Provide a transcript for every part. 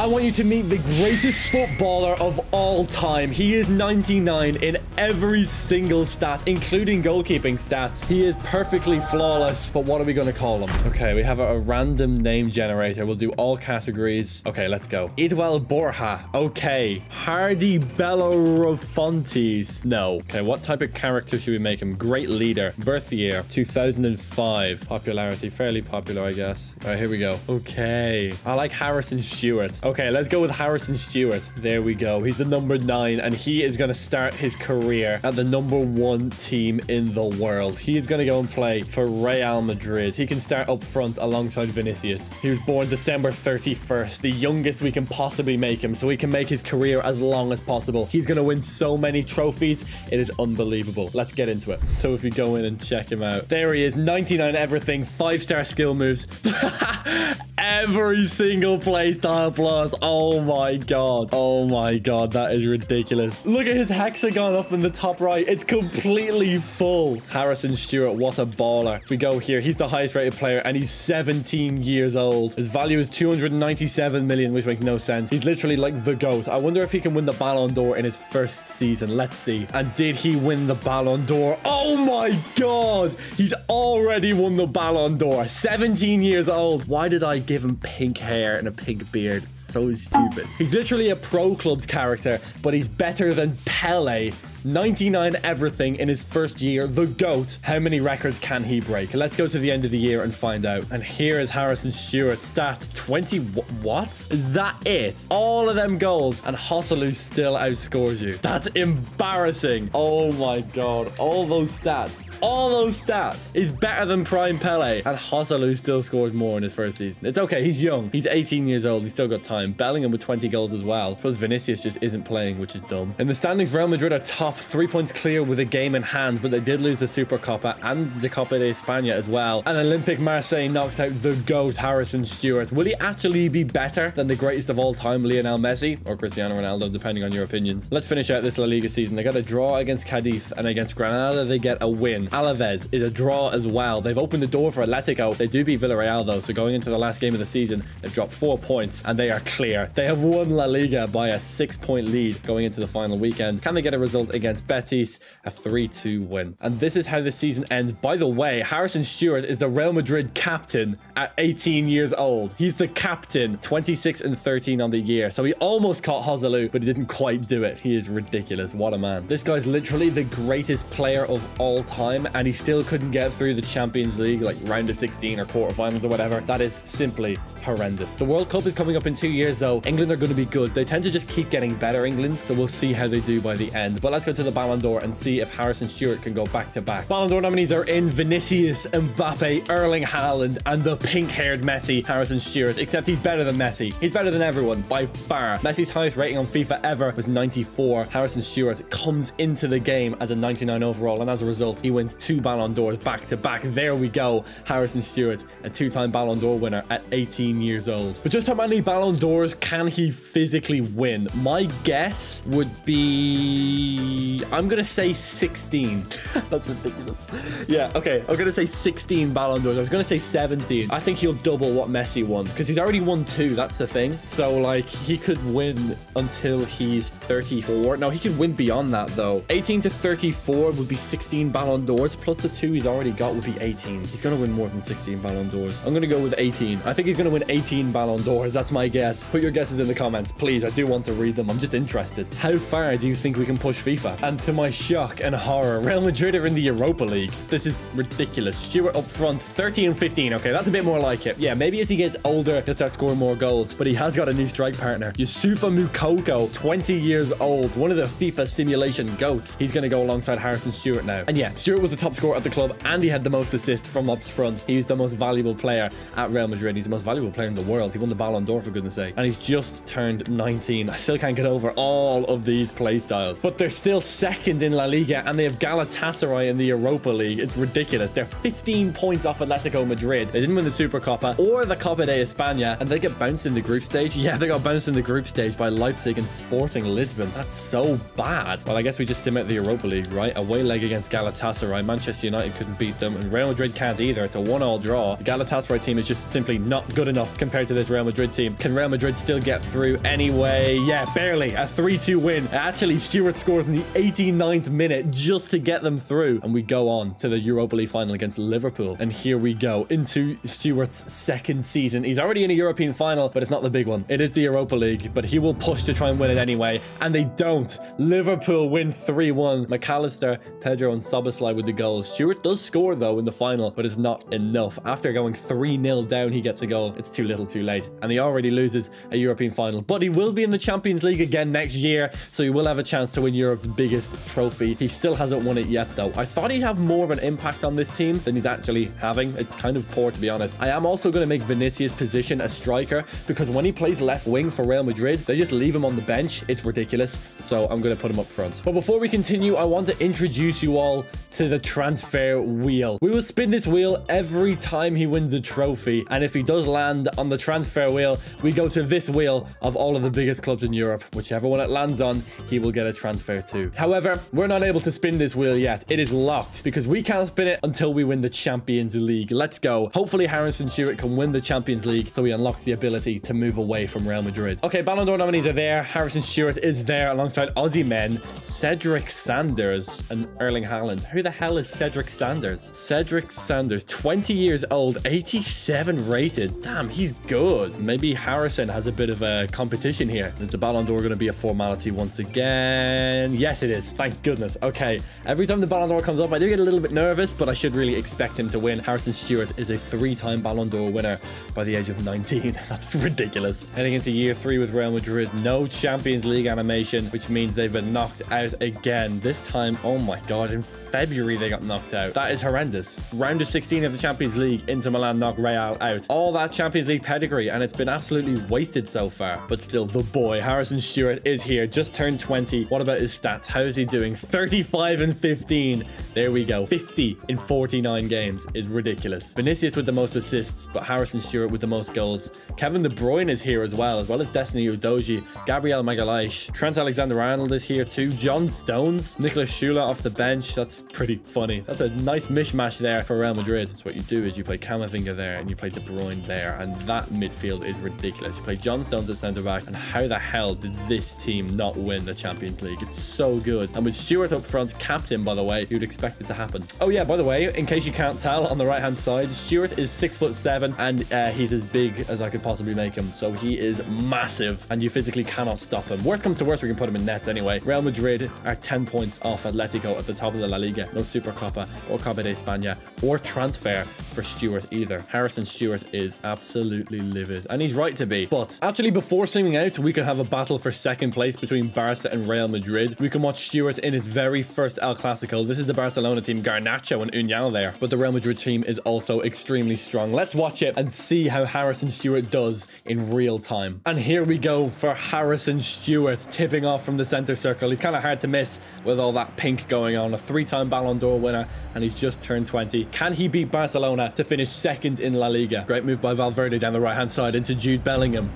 I want you to meet the greatest footballer of all time. He is 99 in every single stat, including goalkeeping stats. He is perfectly flawless, but what are we going to call him? Okay, we have a, random name generator. We'll do all categories. Okay, let's go. Idwal Borja. Okay. Hardy Belarofontes. No. Okay, what type of character should we make him? Great leader. Birth year, 2005. Popularity, fairly popular, I guess. All right, here we go. Okay. I like Harrison Stewart. Okay, let's go with Harrison Stewart. There we go. He's the number nine, and he is going to start his career at the number one team in the world. He is going to go and play for Real Madrid. He can start up front alongside Vinicius. He was born December 31st, the youngest we can possibly make him, so he can make his career as long as possible. He's going to win so many trophies. It is unbelievable. Let's get into it. So if we go in and check him out, there he is, 99 everything, five star skill moves. Every single playstyle plus. Oh my god. Oh my god, that is ridiculous. Look at his hexagon up in the top right. It's completely full. Harrison Stewart, what a baller. If we go here, he's the highest rated player and he's 17 years old. His value is 297 million, which makes no sense. He's literally like the GOAT. I wonder if he can win the Ballon d'Or in his first season. Let's see. And did he win the Ballon d'Or? Oh my god. He's already won the Ballon d'Or. 17 years old. Why did I give him pink hair and a pink beard? So stupid. He's literally a pro clubs character, but he's better than Pele 99 everything in his first year, the GOAT. How many records can he break? Let's go to the end of the year and find out. And here is Harrison Stewart. Stats 20. What? Is that it? All of them goals and Joselu still outscores you. That's embarrassing. Oh my God. All those stats. All those stats is better than Prime Pele. And Joselu still scores more in his first season. It's okay. He's young. He's 18 years old. He's still got time. Bellingham with 20 goals as well. Plus Vinicius just isn't playing, which is dumb. In the standings, Real Madrid are top three points clear with a game in hand, but they did lose the Super Copa and the Copa de España as well. And Olympique Marseille knocks out the GOAT, Harrison Stewart. Will he actually be better than the greatest of all time, Lionel Messi or Cristiano Ronaldo, depending on your opinions? Let's finish out this La Liga season. They got a draw against Cadiz and against Granada, they get a win. Alaves is a draw as well. They've opened the door for Atletico. They do beat Villarreal though, so going into the last game of the season, they've dropped four points and they are clear. They have won La Liga by a six-point lead going into the final weekend. Can they get a result against Betis? A 3-2 win. And this is how the season ends. By the way, Harrison Stewart is the Real Madrid captain at 18 years old. He's the captain, 26 and 13 on the year. So he almost caught Joselu, but he didn't quite do it. He is ridiculous. What a man. This guy's literally the greatest player of all time, and he still couldn't get through the Champions League, like round of 16 or quarterfinals or whatever. That is simply horrendous. The World Cup is coming up in two years, though. England are going to be good. They tend to just keep getting better, England, so we'll see how they do by the end. But let's go to the Ballon d'Or and see if Harrison Stewart can go back to back. Ballon d'Or nominees are in Vinicius, Mbappe, Erling Haaland, and the pink-haired Messi, Harrison Stewart, except he's better than Messi. He's better than everyone, by far. Messi's highest rating on FIFA ever was 94. Harrison Stewart comes into the game as a 99 overall, and as a result, he wins two Ballon d'Ors back to back. There we go. Harrison Stewart, a two-time Ballon d'Or winner at 18 years old. But just how many Ballon d'Ors can he physically win? My guess would be... I'm going to say 16. That's ridiculous. Yeah, okay. I'm going to say 16 Ballon d'Ors. I was going to say 17. I think he'll double what Messi won because he's already won two. That's the thing. So, like, he could win until he's 34. No, he could win beyond that, though. 18 to 34 would be 16 Ballon d'Ors plus the two he's already got would be 18. He's going to win more than 16 Ballon d'Ors. I'm going to go with 18. I think he's going to win 18 Ballon d'Ors. That's my guess. Put your guesses in the comments, please. I do want to read them. I'm just interested. How far do you think we can push FIFA? And to my shock and horror, Real Madrid are in the Europa League. This is ridiculous. Stewart up front, 30 and 15. Okay, that's a bit more like it. Yeah, maybe as he gets older, he'll start scoring more goals, but he has got a new strike partner. Youssoufa Moukoko, 20 years old, one of the FIFA simulation goats. He's going to go alongside Harrison Stewart now. And yeah, Stewart was the top scorer at the club and he had the most assists from up front. He's the most valuable player at Real Madrid. He's the most valuable player in the world. He won the Ballon d'Or for goodness sake. And he's just turned 19. I still can't get over all of these play styles, but they're still second in La Liga and they have Galatasaray in the Europa League. It's ridiculous. They're 15 points off Atletico Madrid. They didn't win the Super Copa or the Copa de España and they get bounced in the group stage. Yeah, they got bounced in the group stage by Leipzig and Sporting Lisbon. That's so bad. Well, I guess we just sim the Europa League, right? A away leg against Galatasaray. Manchester United couldn't beat them and Real Madrid can't either. It's a one-all draw. The Galatasaray team is just simply not good enough compared to this Real Madrid team. Can Real Madrid still get through anyway? Yeah, barely. A 3-2 win. Actually, Stewart scores in the 89th minute just to get them through. And we go on to the Europa League final against Liverpool. And here we go into Stewart's second season. He's already in a European final, but it's not the big one. It is the Europa League, but he will push to try and win it anyway. And they don't. Liverpool win 3-1. Mac Allister, Pedro, and Szoboszlai with the goals. Stewart does score, though, in the final, but it's not enough. After going 3-0 down, he gets a goal. It's too little too late. And he already loses a European final. But he will be in the Champions League again next year, so he will have a chance to win Europe's biggest trophy. He still hasn't won it yet, though. I thought he'd have more of an impact on this team than he's actually having. It's kind of poor, to be honest. I am also going to make Vinicius' position a striker because when he plays left wing for Real Madrid, they just leave him on the bench. It's ridiculous. So I'm going to put him up front. But before we continue, I want to introduce you all to the transfer wheel. We will spin this wheel every time he wins a trophy. And if he does land on the transfer wheel, we go to this wheel of all of the biggest clubs in Europe. Whichever one it lands on, he will get a transfer to. However, we're not able to spin this wheel yet. It is locked because we can't spin it until we win the Champions League. Let's go. Hopefully Harrison Stewart can win the Champions League so he unlocks the ability to move away from Real Madrid. Okay, Ballon d'Or nominees are there. Harrison Stewart is there alongside Osimhen, Cedric Sanders and Erling Haaland. Who the hell is Cedric Sanders? Cedric Sanders, 20 years old, 87 rated. Damn, he's good. Maybe Harrison has a bit of a competition here. Is the Ballon d'Or going to be a formality once again? Yes, it is. Thank goodness. Okay, every time the Ballon d'Or comes up, I do get a little bit nervous, but I should really expect him to win. Harrison Stewart is a three-time Ballon d'Or winner by the age of 19. That's ridiculous. Heading into year three with Real Madrid, no Champions League animation, which means they've been knocked out again. This time, oh my god, in February they got knocked out. That is horrendous. Round of 16 of the Champions League, Inter Milan knock Real out. All that Champions League pedigree, and it's been absolutely wasted so far. But still, the boy, Harrison Stewart, is here. Just turned 20. What about his stats? How is he doing? 35 and 15. There we go. 50 in 49 games is ridiculous. Vinicius with the most assists, but Harrison Stewart with the most goals. Kevin De Bruyne is here as well, as well as Destiny Udogie, Gabriel Magalhaes, Trent Alexander-Arnold is here too, John Stones, Nicholas Schula off the bench. That's pretty funny. That's a nice mishmash there for Real Madrid. So what you do is you play Camavinga there and you play De Bruyne there, and that midfield is ridiculous. You play John Stones at centre back, and how the hell did this team not win the Champions League? It's so good. And with Stewart up front, captain, by the way, you'd expect it to happen. Oh yeah, by the way, in case you can't tell, on the right hand side, Stewart is six foot seven, and uh, he's as big as I could possibly make him. So he is massive, and you physically cannot stop him. Worst comes to worst, we can put him in nets anyway. Real Madrid are 10 points off Atletico at the top of the La Liga. No Super Copa or Copa de España or transfer for Stewart either. Harrison Stewart is absolutely livid, and he's right to be. But actually, before singing out, we could have a battle for second place between Barca and Real Madrid. We can watch Stewart in his very first El Clasico. This is the Barcelona team, Garnacho and Unial there. But the Real Madrid team is also extremely strong. Let's watch it and see how Harrison Stewart does in real time. And here we go for Harrison Stewart tipping off from the center circle. He's kind of hard to miss with all that pink going on. A three-time Ballon d'Or winner, and he's just turned 20. Can he beat Barcelona to finish second in La Liga? Great move by Valverde down the right-hand side into Jude Bellingham.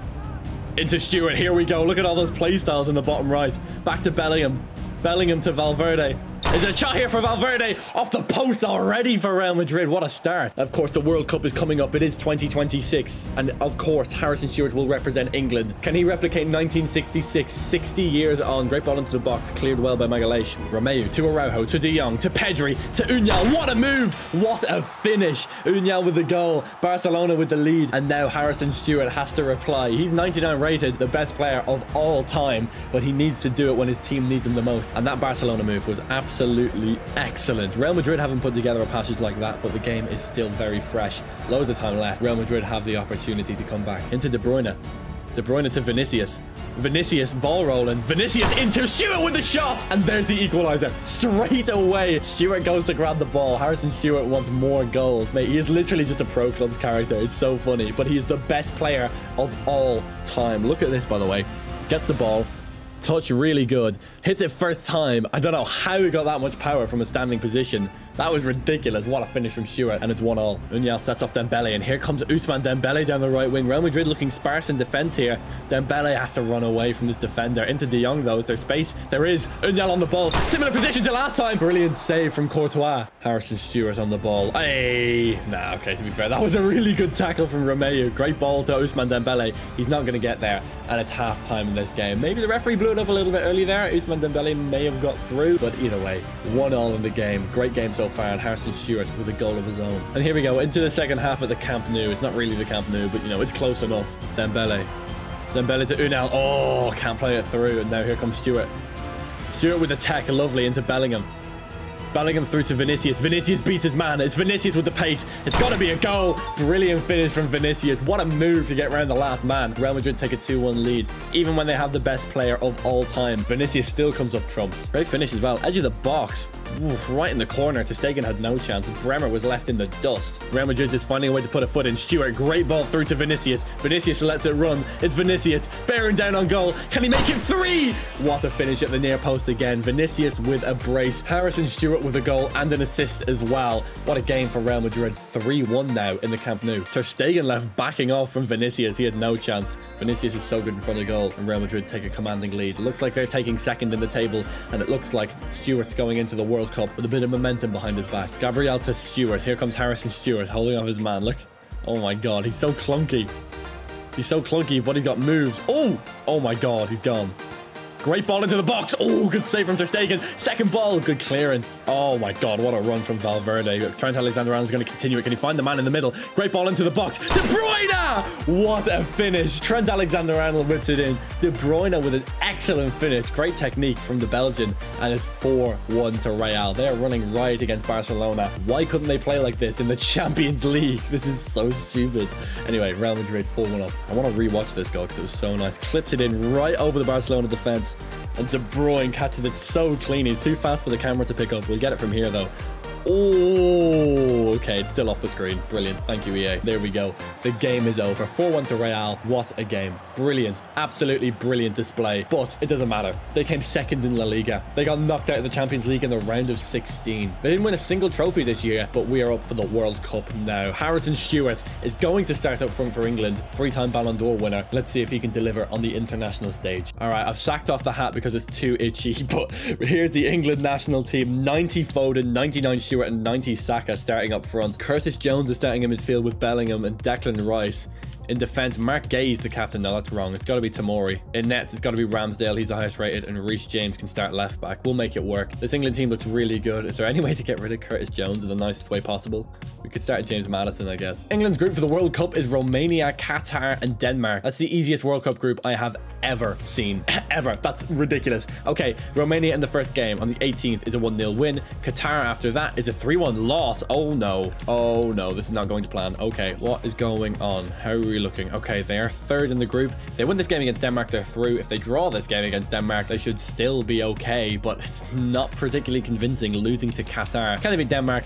Into Stewart. Here we go. Look at all those play styles in the bottom right. Back to Bellingham. Bellingham to Valverde. There's a shot here for Valverde off the post already for Real Madrid. What a start. Of course, the World Cup is coming up. It is 2026. And of course, Harrison Stewart will represent England. Can he replicate 1966? 60 years on. Great ball into the box. Cleared well by Magalhaes. Romeu to Araujo to De Jong to Pedri to Unial. What a move. What a finish. Unial with the goal. Barcelona with the lead. And now Harrison Stewart has to reply. He's 99 rated, the best player of all time. But he needs to do it when his team needs him the most. And that Barcelona move was absolutely absolutely excellent. Real Madrid haven't put together a passage like that, but the game is still very fresh. Loads of time left. Real Madrid have the opportunity to come back. Into De Bruyne. De Bruyne to Vinicius. Vinicius ball rolling. Vinicius into Stewart with the shot. And there's the equalizer. Straight away. Stewart goes to grab the ball. Harrison Stewart wants more goals. Mate, he is literally just a pro clubs character. It's so funny. But he is the best player of all time. Look at this, by the way. Gets the ball touch really good. Hits it first time. I don't know how he got that much power from a standing position. That was ridiculous. What a finish from Stewart. And it's one all. Unyal sets off Dembele. And here comes Ousmane Dembele down the right wing. Real Madrid looking sparse in defense here. Dembele has to run away from this defender. Into De Jong, though. Is there space? There is. Unyal on the ball. Similar position to last time. Brilliant save from Courtois. Harrison Stewart on the ball. Hey. Nah, okay, to be fair. That was a really good tackle from Romeu. Great ball to Ousmane Dembele. He's not going to get there. And it's half time in this game. Maybe the referee blew it up a little bit early there. Ousmane Dembele may have got through. But either way, one all in the game. Great game so far, and Harrison Stewart with a goal of his own. And here we go into the second half of the Camp Nou. It's not really the Camp Nou, but you know, it's close enough. Dembele. Dembele to Unal. Oh, can't play it through. And now here comes Stewart. Stewart with the tech, lovely, into Bellingham. Bellingham through to Vinicius. Vinicius beats his man. It's Vinicius with the pace. It's got to be a goal. Brilliant finish from Vinicius. What a move to get around the last man. Real Madrid take a 2-1 lead, even when they have the best player of all time. Vinicius still comes up trumps. Great finish as well. Edge of the box. Right in the corner. Ter Stegen had no chance. Bremer was left in the dust. Real Madrid just finding a way to put a foot in. Stewart, great ball through to Vinicius. Vinicius lets it run. It's Vinicius bearing down on goal. Can he make it three? What a finish at the near post again. Vinicius with a brace. Harrison Stewart with a goal and an assist as well. What a game for Real Madrid. 3-1 now in the Camp Nou. Ter left backing off from Vinicius. He had no chance. Vinicius is so good in front of goal and Real Madrid take a commanding lead. Looks like they're taking second in the table and it looks like Stewart's going into the World Cup with a bit of momentum behind his back. Gabriel to Stewart. Here comes Harrison Stewart holding off his man. Look. Oh my god, he's so clunky. He's so clunky, but he's got moves. Oh! Oh my god, he's gone. Great ball into the box. Oh, good save from Ter Stegen. Second ball, good clearance. Oh my God, what a run from Valverde. Trent Alexander-Arnold is going to continue it. Can he find the man in the middle? Great ball into the box. De Bruyne! What a finish. Trent Alexander-Arnold whipped it in. De Bruyne with an excellent finish. Great technique from the Belgian. And it's 4-1 to Real. They're running right against Barcelona. Why couldn't they play like this in the Champions League? This is so stupid. Anyway, Real Madrid 4-1 up. I want to rewatch this goal because it was so nice. Clipped it in right over the Barcelona defense. And De Bruyne catches it so cleanly. Too fast for the camera to pick up. We'll get it from here, though. Oh, okay. It's still off the screen. Brilliant. Thank you, EA. There we go. The game is over. 4-1 to Real. What a game. Brilliant. Absolutely brilliant display. But it doesn't matter. They came second in La Liga. They got knocked out of the Champions League in the round of 16. They didn't win a single trophy this year, but we are up for the World Cup now. Harrison Stewart is going to start up front for England. Three-time Ballon d'Or winner. Let's see if he can deliver on the international stage. All right, I've sacked off the hat because it's too itchy, but here's the England national team. 90 Foden, 99 Stewart, Stewart and 90 Saka starting up front. Curtis Jones is starting in midfield with Bellingham and Declan Rice. In defense, Mark is the captain. No, that's wrong. It's got to be Tamori. In nets, it's got to be Ramsdale. He's the highest rated. And Reece James can start left back. We'll make it work. This England team looks really good. Is there any way to get rid of Curtis Jones in the nicest way possible? We could start James Maddison, I guess. England's group for the World Cup is Romania, Qatar, and Denmark. That's the easiest World Cup group I have ever seen. ever. That's ridiculous. Okay, Romania in the first game on the 18th is a 1-0 win. Qatar after that is a 3-1 loss. Oh no. Oh no, this is not going to plan. Okay, what is going on? How looking? Okay, they are third in the group. If they win this game against Denmark, they're through. If they draw this game against Denmark, they should still be okay, but it's not particularly convincing losing to Qatar. Can they beat Denmark?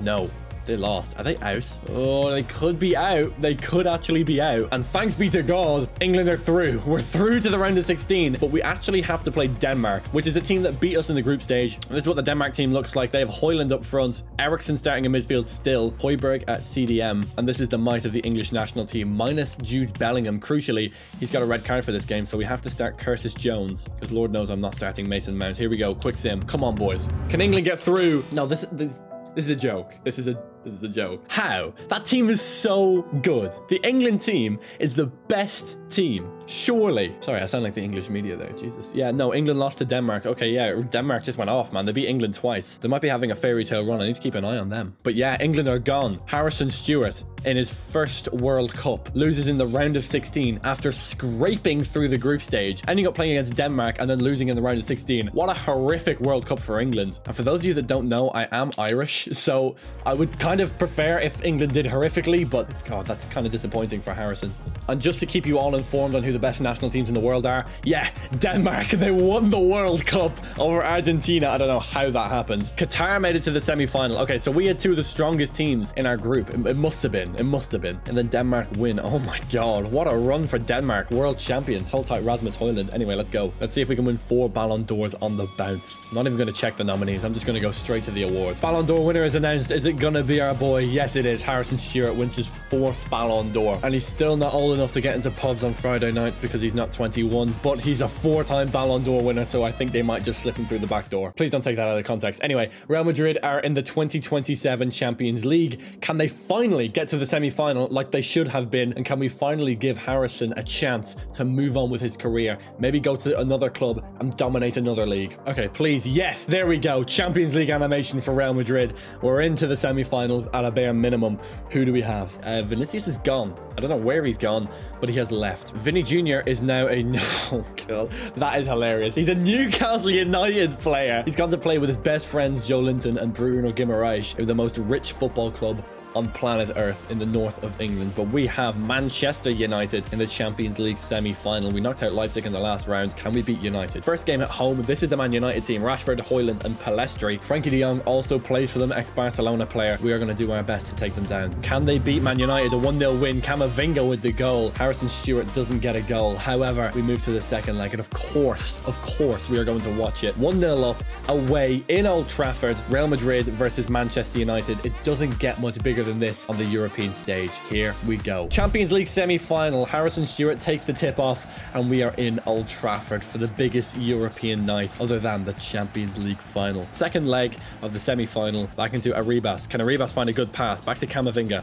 No. They lost. Are they out? Oh, they could be out. They could actually be out. And thanks be to God, England are through. We're through to the round of 16, but we actually have to play Denmark, which is a team that beat us in the group stage. This is what the Denmark team looks like. They have Højlund up front, Eriksen starting in midfield still, Højbjerg at CDM, and this is the might of the English national team, minus Jude Bellingham. Crucially, he's got a red card for this game, so we have to start Curtis Jones, because Lord knows I'm not starting Mason Mount. Here we go, quick sim. Come on, boys. Can England get through? No, this, this, this is a joke. This is a this is a joke. How? That team is so good. The England team is the best team. Surely. Sorry, I sound like the English media there. Jesus. Yeah, no, England lost to Denmark. Okay, yeah, Denmark just went off, man. They beat England twice. They might be having a fairy tale run. I need to keep an eye on them. But yeah, England are gone. Harrison Stewart, in his first World Cup, loses in the round of 16 after scraping through the group stage, ending up playing against Denmark and then losing in the round of 16. What a horrific World Cup for England. And for those of you that don't know, I am Irish, so I would kind of prefer if England did horrifically, but God, that's kind of disappointing for Harrison. And just to keep you all informed on who the the best national teams in the world are? Yeah, Denmark. They won the World Cup over Argentina. I don't know how that happened. Qatar made it to the semi-final. Okay, so we had two of the strongest teams in our group. It, it must have been. It must have been. And then Denmark win. Oh my god, what a run for Denmark. World champions. Hold tight, Rasmus Højlund. Anyway, let's go. Let's see if we can win four Ballon d'Ors on the bounce. not even going to check the nominees. I'm just going to go straight to the awards. Ballon d'Or winner is announced. Is it going to be our boy? Yes, it is. Harrison Stewart wins his fourth Ballon d'Or. And he's still not old enough to get into pubs on Friday because he's not 21. But he's a four-time Ballon d'Or winner, so I think they might just slip him through the back door. Please don't take that out of context. Anyway, Real Madrid are in the 2027 Champions League. Can they finally get to the semi-final like they should have been? And can we finally give Harrison a chance to move on with his career? Maybe go to another club and dominate another league. Okay, please. Yes, there we go. Champions League animation for Real Madrid. We're into the semi-finals at a bare minimum. Who do we have? Uh, Vinicius is gone. I don't know where he's gone, but he has left. Vinny Jr. is now a... Oh, God. That is hilarious. He's a Newcastle United player. He's gone to play with his best friends Joelinton and Bruno Guimaraes, the most rich football club on planet Earth in the north of England. But we have Manchester United in the Champions League semi-final. We knocked out Leipzig in the last round. Can we beat United? First game at home. This is the Man United team. Rashford, Højlund and Pellistri. Frenkie de Jong also plays for them, ex-Barcelona player. We are going to do our best to take them down. Can they beat Man United? A 1-0 win. Camavinga with the goal. Harrison Stewart doesn't get a goal. However, we move to the second leg. And of course, of course, we are going to watch it. 1-0 up away in Old Trafford. Real Madrid versus Manchester United. It doesn't get much bigger than this on the European stage. Here we go. Champions League semi-final. Harrison Stewart takes the tip off and we are in Old Trafford for the biggest European night other than the Champions League final. Second leg of the semi-final back into Arribas. Can Arribas find a good pass? Back to Camavinga.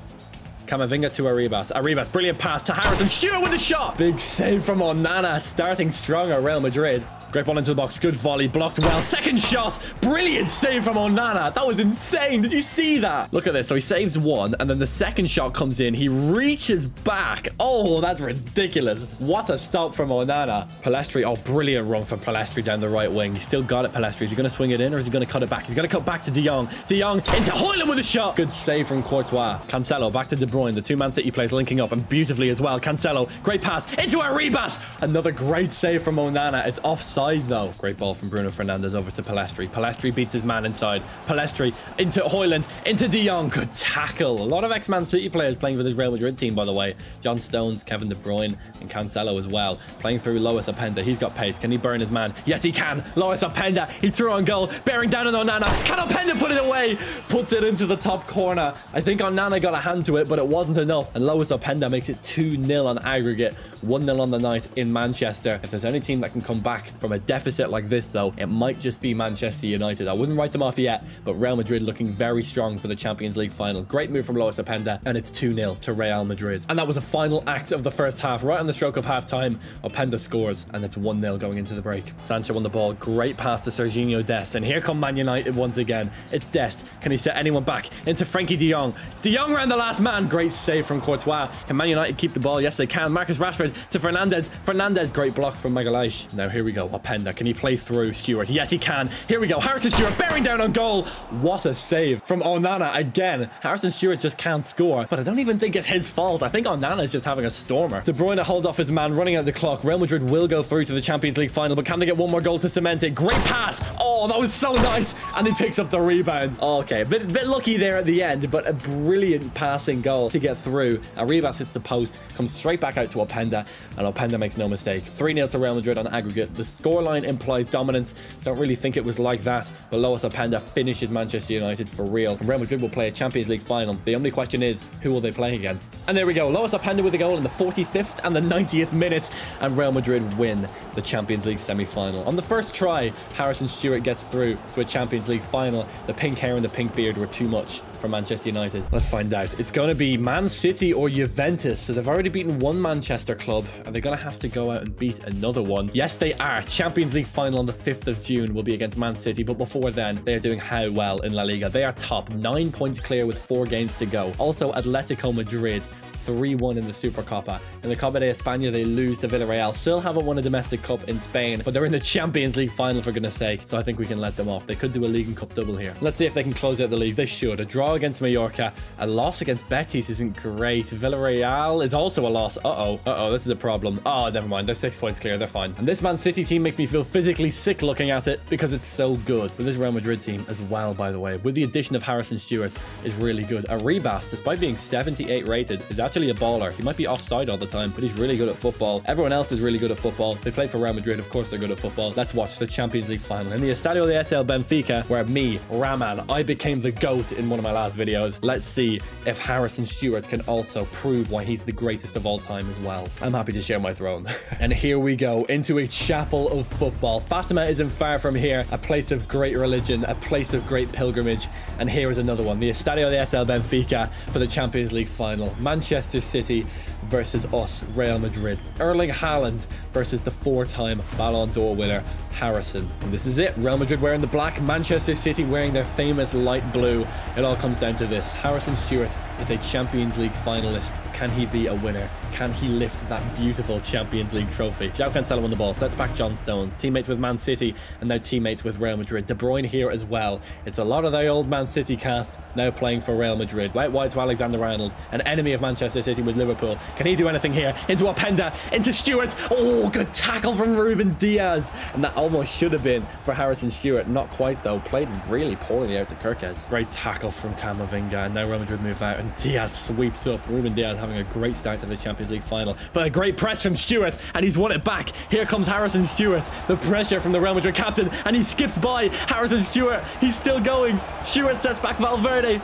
Camavinga to Arribas. Arribas, brilliant pass to Harrison. Stewart with the shot. Big save from Onana, starting strong at Real Madrid. Great ball into the box. Good volley. Blocked well. Second shot. Brilliant save from Onana. That was insane. Did you see that? Look at this. So he saves one, and then the second shot comes in. He reaches back. Oh, that's ridiculous. What a stop from Onana. Pellistri. Oh, brilliant run from Pellistri down the right wing. He still got it, Pellistri. Is he going to swing it in, or is he going to cut it back? He's going to cut back to De Jong. De Jong into Højlund with a shot. Good save from Courtois. Cancelo back to De Bruyne. The two Man City players linking up, and beautifully as well. Cancelo. Great pass into a Arribas. Another great save from Onana. It's offside though. Great ball from Bruno Fernandes over to Pellistri. Pellistri beats his man inside. Pellistri into Højlund, into De Jong. Good tackle. A lot of ex-Man City players playing for this Real Madrid team, by the way. John Stones, Kevin De Bruyne, and Cancelo as well. Playing through Lois Openda. He's got pace. Can he burn his man? Yes, he can. Lois Openda. He's through on goal. Bearing down on Onana. Can Openda put it away? Puts it into the top corner. I think Onana got a hand to it, but it wasn't enough. And Lois Openda makes it 2-0 on aggregate. 1-0 on the night in Manchester. If there's any team that can come back from a deficit like this, though, it might just be Manchester United. I wouldn't write them off yet, but Real Madrid looking very strong for the Champions League final. Great move from Lois Openda, and it's 2-0 to Real Madrid. And that was a final act of the first half. Right on the stroke of half-time, Openda scores, and it's 1-0 going into the break. Sancho on the ball. Great pass to Serginho Dest. And here come Man United once again. It's Dest. Can he set anyone back? Into Frenkie de Jong. It's de Jong around the last man. Great save from Courtois. Can Man United keep the ball? Yes, they can. Marcus Rashford to Fernandes. Fernandes, great block from Magalhaes. Now here we go. Openda. Can he play through Stewart? Yes, he can. Here we go. Harrison Stewart bearing down on goal. What a save from Onana again. Harrison Stewart just can't score, but I don't even think it's his fault. I think Onana is just having a stormer. De Bruyne holds off his man, running out the clock. Real Madrid will go through to the Champions League final, but can they get one more goal to cement it? Great pass. Oh, that was so nice. And he picks up the rebound. Okay, a bit, bit lucky there at the end, but a brilliant passing goal to get through. Arribas hits the post, comes straight back out to Openda, and Openda makes no mistake. 3-0 to Real Madrid on aggregate. The scoreline implies dominance. Don't really think it was like that, but Lois Openda finishes Manchester United for real. Real Madrid will play a Champions League final. The only question is, who will they play against? And there we go. Lois Openda with a goal in the 45th and the 90th minute, and Real Madrid win the Champions League semi-final. On the first try, Harrison Stewart gets through to a Champions League final. The pink hair and the pink beard were too much for Manchester United. Let's find out. It's going to be Man City or Juventus. So they've already beaten one Manchester club. Are they going to have to go out and beat another one? Yes, they are. Champions League final on the 5th of June will be against Man City. But before then, they are doing how well in La Liga? They are top, nine points clear with four games to go. Also, Atletico Madrid 3-1 in the Super Copa. In the Copa de España, they lose to Villarreal. Still haven't won a domestic cup in Spain, but they're in the Champions League final for goodness sake. So I think we can let them off. They could do a League and Cup double here. Let's see if they can close out the league. They should. A draw against Mallorca. A loss against Betis isn't great. Villarreal is also a loss. Uh-oh. Uh-oh, this is a problem. Ah, oh, never mind. They're six points clear. They're fine. And this Man City team makes me feel physically sick looking at it because it's so good. But this Real Madrid team as well, by the way, with the addition of Harrison Stewart, is really good. A Arribas, despite being 78 rated, is actually a baller. He might be offside all the time, but he's really good at football. Everyone else is really good at football. They play for Real Madrid. Of course, they're good at football. Let's watch the Champions League final in the Estadio de SL Benfica, where me, Ramman, I became the GOAT in one of my last videos. Let's see if Harrison Stewart can also prove why he's the greatest of all time as well. I'm happy to share my throne. and here we go into a chapel of football. Fatima isn't far from here, a place of great religion, a place of great pilgrimage. And here is another one, the Estadio de SL Benfica for the Champions League final. Manchester City versus us, Real Madrid. Erling Haaland versus the four-time Ballon d'Or winner, Harrison. And this is it. Real Madrid wearing the black, Manchester City wearing their famous light blue. It all comes down to this. Harrison Stewart is a Champions League finalist. Can he be a winner? Can he lift that beautiful Champions League trophy? João Cancelo on the ball, sets back John Stones, teammates with Man City and now teammates with Real Madrid. De Bruyne here as well. It's a lot of the old Man City cast now playing for Real Madrid. Right wide to Alexander-Arnold, an enemy of Manchester City with Liverpool. Can he do anything here? Into Openda, into Stewart. Oh, good tackle from Ruben Dias. And that almost should have been for Harrison Stewart. Not quite though. Played really poorly out to Kirkes. Great tackle from Camavinga. And now Real Madrid move out and Dias sweeps up. Ruben Dias having a great start to the Champions League final. But a great press from Stewart, and he's won it back. Here comes Harrison Stewart. The pressure from the Real Madrid captain, and he skips by Harrison Stewart. He's still going. Stewart sets back Valverde.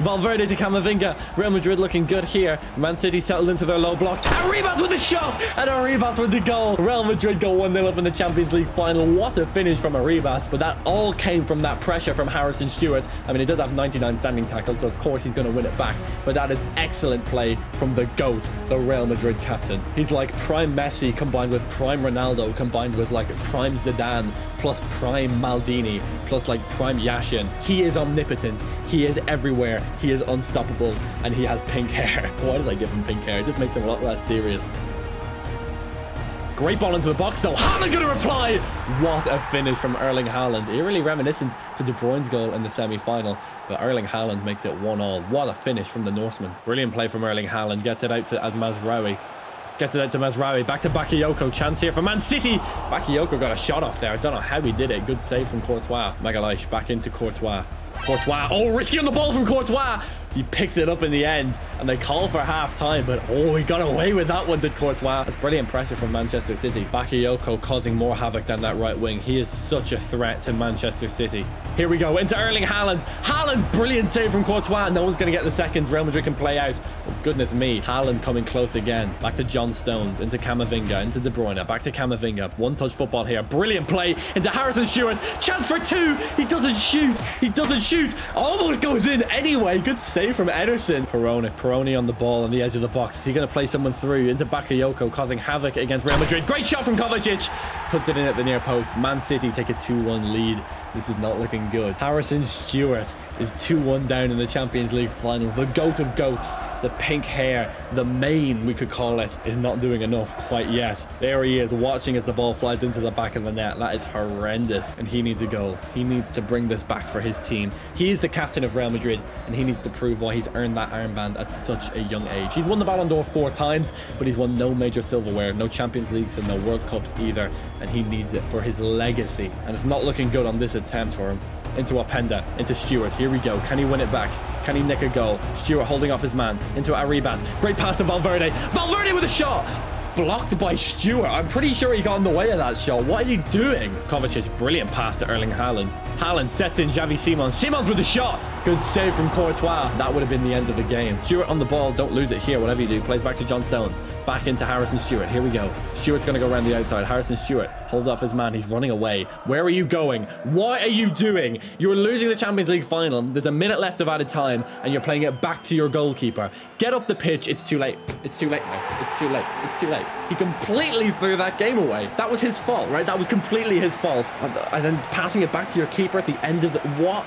Valverde to Camavinga. Real Madrid looking good here. Man City settled into their low block. Arribas with the shot! And Arribas with the goal. Real Madrid go 1-0 up in the Champions League final. What a finish from Arribas. But that all came from that pressure from Harrison Stewart. I mean, he does have 99 standing tackles, so of course he's going to win it back. But that is excellent play from the GOAT, the Real Madrid captain. He's like prime Messi combined with prime Ronaldo combined with like prime Zidane plus prime Maldini plus like prime Yashin. He is omnipotent. He is everywhere. He is unstoppable and he has pink hair. Why did I give him pink hair? It just makes him a lot less serious. Great ball into the box though. Haaland gonna reply. What a finish from Erling Haaland. Eerily reminiscent to De Bruyne's goal in the semi-final, but Erling Haaland makes it one all. What a finish from the Norseman. Brilliant play from Erling Haaland. Gets it out to Mazraoui. Gets it out to Mazraoui. Back to Bakayoko. Chance here for Man City. Bakayoko got a shot off there. I don't know how he did it. Good save from Courtois. Magalhaes back into Courtois. Courtois. Oh, risky on the ball from Courtois. He picked it up in the end, and they call for half time, but oh, he got away with that one, did Courtois. That's brilliant pressure from Manchester City. Bakayoko causing more havoc than that right wing. He is such a threat to Manchester City. Here we go, into Erling Haaland. Haaland, brilliant save from Courtois. No one's going to get the seconds. Real Madrid can play out. Oh, goodness me. Haaland coming close again. Back to John Stones, into Camavinga, into De Bruyne. Back to Camavinga. One-touch football here. Brilliant play into Harrison Stewart. Chance for two. He doesn't shoot. He doesn't shoot. Almost goes in anyway. Good save from Ederson. Perrone. Perrone on the ball on the edge of the box. Is he going to play someone through into Bakayoko, causing havoc against Real Madrid? Great shot from Kovacic. Puts it in at the near post. Man City take a 2-1 lead. This is not looking good. Harrison Stewart is 2-1 down in the Champions League final. The goat of goats, the pink hair, the mane, we could call it, is not doing enough quite yet. There he is, watching as the ball flies into the back of the net. That is horrendous, and he needs a goal. He needs to bring this back for his team. He is the captain of Real Madrid, and he needs to prove why he's earned that armband at such a young age. He's won the Ballon d'Or four times, but he's won no major silverware, no Champions Leagues, and no World Cups either, and he needs it for his legacy. And it's not looking good on this attempt for him into Openda, into Stewart. Here we go. Can he win it back? Can he nick a goal? Stewart holding off his man into Arribas. Great pass to Valverde. Valverde with a shot. Blocked by Stewart. I'm pretty sure he got in the way of that shot. What are you doing? Kovacic, brilliant pass to Erling Haaland. Haaland sets in Xavi Simons. Simons with a shot. Good save from Courtois. That would have been the end of the game. Stewart on the ball. Don't lose it here. Whatever you do. Plays back to John Stones. Back into Harrison Stewart. Here we go. Stewart's going to go around the outside. Harrison Stewart holds off his man. He's running away. Where are you going? What are you doing? You're losing the Champions League final. There's a minute left of added time, and you're playing it back to your goalkeeper. Get up the pitch. It's too late. It's too late now. It's too late. It's too late. He completely threw that game away. That was his fault, right? That was completely his fault. And uh, then passing it back to your keeper at the end of the... What?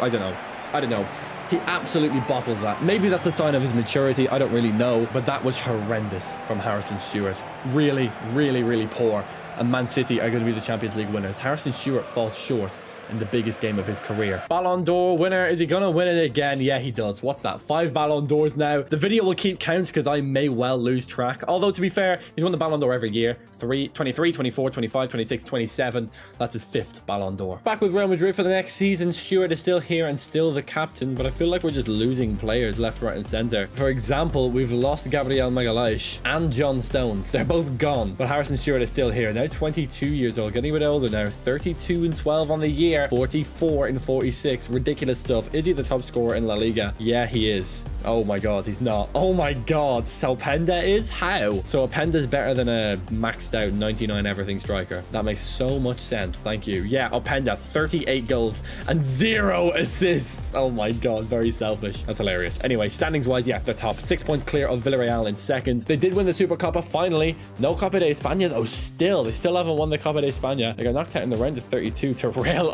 I don't know. I don't know. He absolutely bottled that. Maybe that's a sign of his maturity. I don't really know. But that was horrendous from Harrison Stewart. Really, really, really poor. And Man City are going to be the Champions League winners. Harrison Stewart falls short in the biggest game of his career. Ballon d'Or winner. Is he going to win it again? Yeah, he does. What's that? Five Ballon d'Ors now. The video will keep count because I may well lose track. Although, to be fair, he's won the Ballon d'Or every year. Three, 23, 24, 25, 26, 27. That's his fifth Ballon d'Or. Back with Real Madrid for the next season. Stewart is still here and still the captain, but I feel like we're just losing players left, right, and center. For example, we've lost Gabriel Magalhaes and John Stones. They're both gone, but Harrison Stewart is still here. Now 22 years old, getting a bit older now. 32 and 12 on the year. 44 in 46. Ridiculous stuff. Is he the top scorer in La Liga? Yeah, he is. Oh my god, he's not. Oh my god, so Openda is? How? So is better than a maxed out 99 everything striker. That makes so much sense. Thank you. Yeah, Openda, 38 goals and zero assists. Oh my god, very selfish. That's hilarious. Anyway, standings wise, yeah, they're top. Six points clear of Villarreal in second. They did win the Super Copa finally. No Copa de España though, still. They still haven't won the Copa de España. They got knocked out in the round of 32 to Real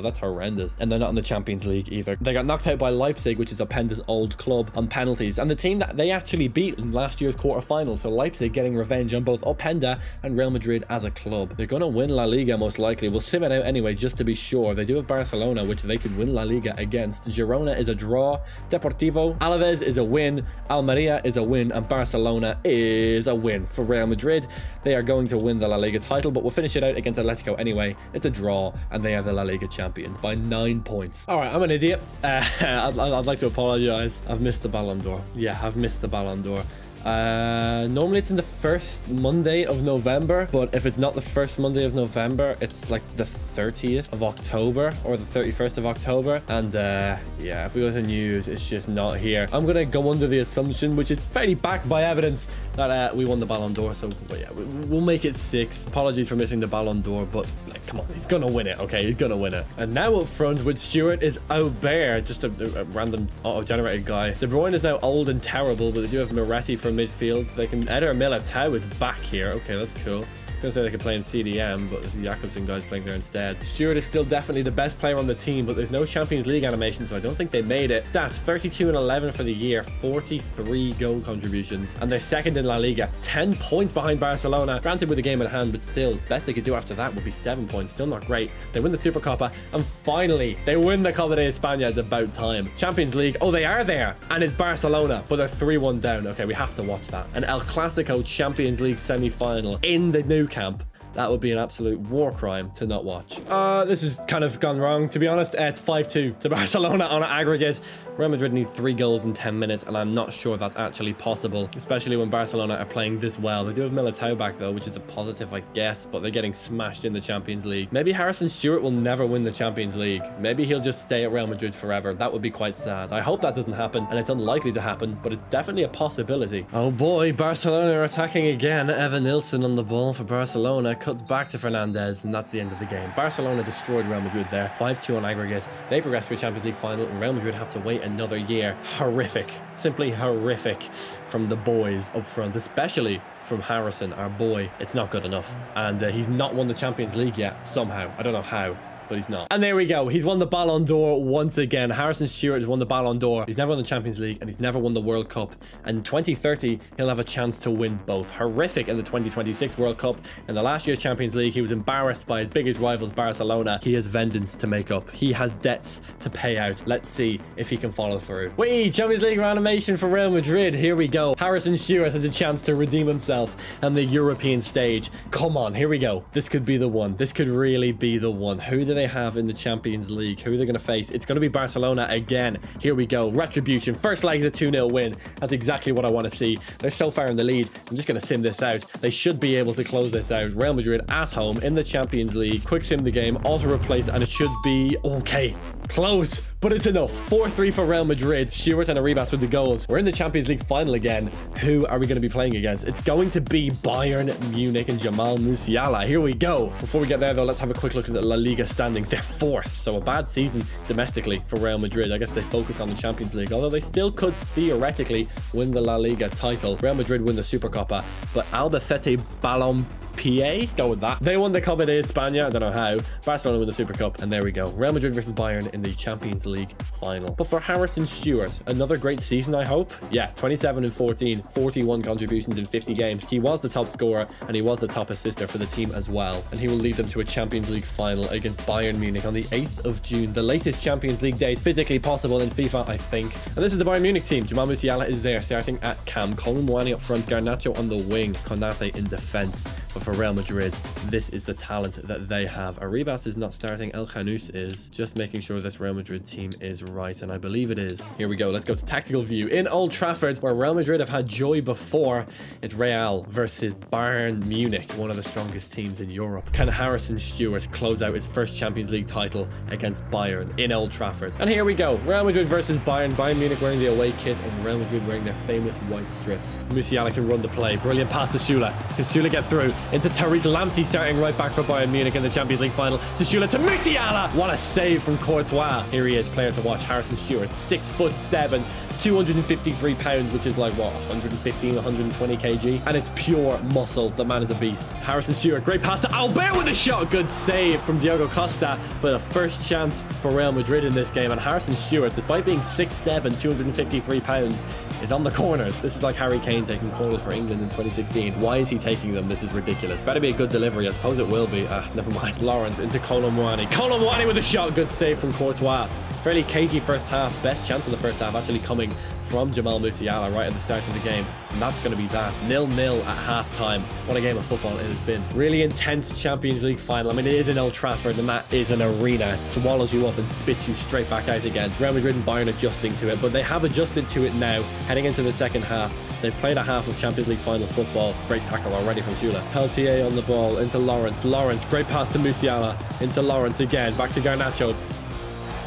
That's horrendous. And they're not in the Champions League either. They got knocked out by Leipzig, which is Openda's old club club on penalties and the team that they actually beat in last year's quarterfinal. So Leipzig getting revenge on both Openda and Real Madrid as a club. They're going to win La Liga most likely. We'll sim it out anyway just to be sure. They do have Barcelona, which they could win La Liga against. Girona is a draw. Deportivo Alaves is a win. Almeria is a win. And Barcelona is a win for Real Madrid. They are going to win the La Liga title, but we'll finish it out against Atletico anyway. It's a draw, and they are the La Liga champions by nine points. All right, I'm an idiot. Uh, I'd, I'd like to apologize. I've missed the Ballon d'Or. Yeah, I've missed the Ballon d'Or. Uh, normally it's in the first Monday of November, but if it's not the first Monday of November, it's like the 30th of October or the 31st of October. And uh, yeah, if we go to news, it's just not here. I'm going to go under the assumption, which is fairly backed by evidence, that uh, we won the Ballon d'Or. So yeah, we'll make it six. Apologies for missing the Ballon d'Or, but like, come on, he's going to win it, okay? He's going to win it. And now up front with Stewart is Aubert, just a, a random auto-generated guy. De Bruyne is now old and terrible, but they do have Moretti from midfield. So they can Eder Militao is back here. Okay, that's cool gonna say they could play in CDM, but there's the Jakobsen guys playing there instead. Stewart is still definitely the best player on the team, but there's no Champions League animation, so I don't think they made it. Stats 32 and 11 for the year, 43 goal contributions, and they're second in La Liga, 10 points behind Barcelona. Granted with the game at hand, but still, best they could do after that would be seven points. Still not great. They win the Super Copa, and finally, they win the Copa de España. It's about time. Champions League, oh, they are there, and it's Barcelona, but they're 3-1 down. Okay, we have to watch that. An El Clasico Champions League semi-final in the Nou Camp that would be an absolute war crime to not watch. Uh, this has kind of gone wrong, to be honest. Uh, it's 5-2 to Barcelona on aggregate. Real Madrid need three goals in 10 minutes, and I'm not sure that's actually possible, especially when Barcelona are playing this well. They do have Militao back, though, which is a positive, I guess, but they're getting smashed in the Champions League. Maybe Harrison Stewart will never win the Champions League. Maybe he'll just stay at Real Madrid forever. That would be quite sad. I hope that doesn't happen, and it's unlikely to happen, but it's definitely a possibility. Oh boy, Barcelona are attacking again. Evan Nilsson on the ball for Barcelona cuts back to Fernandez, and that's the end of the game. Barcelona destroyed Real Madrid there, 5-2 on aggregate. They progress to a Champions League final, and Real Madrid have to wait another year. Horrific, simply horrific from the boys up front, especially from Harrison, our boy. It's not good enough. And uh, he's not won the Champions League yet, somehow. I don't know how but he's not. And there we go. He's won the Ballon d'Or once again. Harrison Stewart has won the Ballon d'Or. He's never won the Champions League and he's never won the World Cup. And 2030, he'll have a chance to win both. Horrific in the 2026 World Cup. In the last year's Champions League, he was embarrassed by his biggest rivals, Barcelona. He has vengeance to make up. He has debts to pay out. Let's see if he can follow through. Wait, Champions League animation for Real Madrid. Here we go. Harrison Stewart has a chance to redeem himself on the European stage. Come on, here we go. This could be the one. This could really be the one. Who do they have in the Champions Champions League. Who are they going to face? It's going to be Barcelona again. Here we go. Retribution. First leg is a 2-0 win. That's exactly what I want to see. They're so far in the lead. I'm just going to sim this out. They should be able to close this out. Real Madrid at home in the Champions League. Quick sim the game. Auto replace and it should be okay. Close, but it's enough. 4-3 for Real Madrid. Stewart and Arribas with the goals. We're in the Champions League final again. Who are we going to be playing against? It's going to be Bayern Munich and Jamal Musiala. Here we go. Before we get there, though, let's have a quick look at the La Liga standings. They're fourth, so a bad season domestically for Real Madrid. I guess they focused on the Champions League, although they still could theoretically win the La Liga title. Real Madrid win the Supercopa, but Albacete Ballon PA. Go with that. They won the Copa de España. I don't know how. Barcelona won the Super Cup. And there we go. Real Madrid versus Bayern in the Champions League final. But for Harrison Stewart, another great season, I hope. Yeah, 27 and 14, 41 contributions in 50 games. He was the top scorer and he was the top assister for the team as well. And he will lead them to a Champions League final against Bayern Munich on the 8th of June, the latest Champions League date physically possible in FIFA, I think. And this is the Bayern Munich team. Jamal Musiala is there, starting at cam. Kolo Muani up front, Garnacho on the wing, Konate in defense. But for Real Madrid, this is the talent that they have. Arribas is not starting, El Khannouss is. Just making sure this Real Madrid team is right, and I believe it is. Here we go. Let's go to tactical view in Old Trafford, where Real Madrid have had joy before. It's Real versus Bayern Munich, one of the strongest teams in Europe. Can Harrison Stewart close out his first Champions League title against Bayern in Old Trafford? And here we go. Real Madrid versus Bayern. Bayern Munich wearing the away kit and Real Madrid wearing their famous white strips. Musiala can run the play. Brilliant pass to Shula. Can Shula get through into Tariq Lamptey starting right back for Bayern Munich in the Champions League final. To Shula to Musiala. What a save from Courtois. Here he is, player to watch. Harrison Stewart, six foot seven, 253 pounds, which is like what 115, 120 kg, and it's pure muscle. The man is a beast. Harrison Stewart, great pass to Albert with a shot. Good save from Diogo Costa, but a first chance for Real Madrid in this game. And Harrison Stewart, despite being 6'7", 253 pounds, is on the corners. This is like Harry Kane taking corners for England in 2016. Why is he taking them? This is ridiculous. Better be a good delivery. I suppose it will be. Ah, never mind. Lawrence into. Kolo Muani with a shot. Good save from Courtois. Fairly cagey first half. Best chance of the first half actually coming from Jamal Musiala right at the start of the game. And that's going to be that. Nil-nil at half-time. What a game of football it has been. Really intense Champions League final. I mean, it is in Old Trafford and that is an arena. It swallows you up and spits you straight back out again. Real Madrid and Bayern adjusting to it, but they have adjusted to it now. Heading into the second half, they've played a half of Champions League final football. Great tackle already from Shula. Peltier on the ball into Lawrence. Lawrence, great pass to Musiala. Into Lawrence again. Back to Garnacho.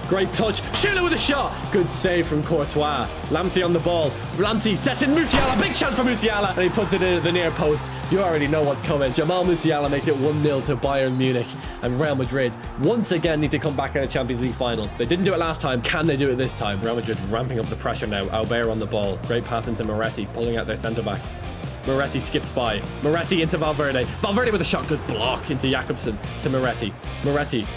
Great touch. Shula with a shot. Good save from Courtois. Lamptey on the ball. Lamptey sets in Musiala. Big chance for Musiala. And he puts it in at the near post. You already know what's coming. Jamal Musiala makes it 1-0 to Bayern Munich. And Real Madrid once again need to come back in a Champions League final. They didn't do it last time. Can they do it this time? Real Madrid ramping up the pressure now. Albert on the ball. Great pass into Moretti. Pulling out their centre-backs. Moretti skips by. Moretti into Valverde. Valverde with a shot. Good block into Jakobsen to Moretti. Moretti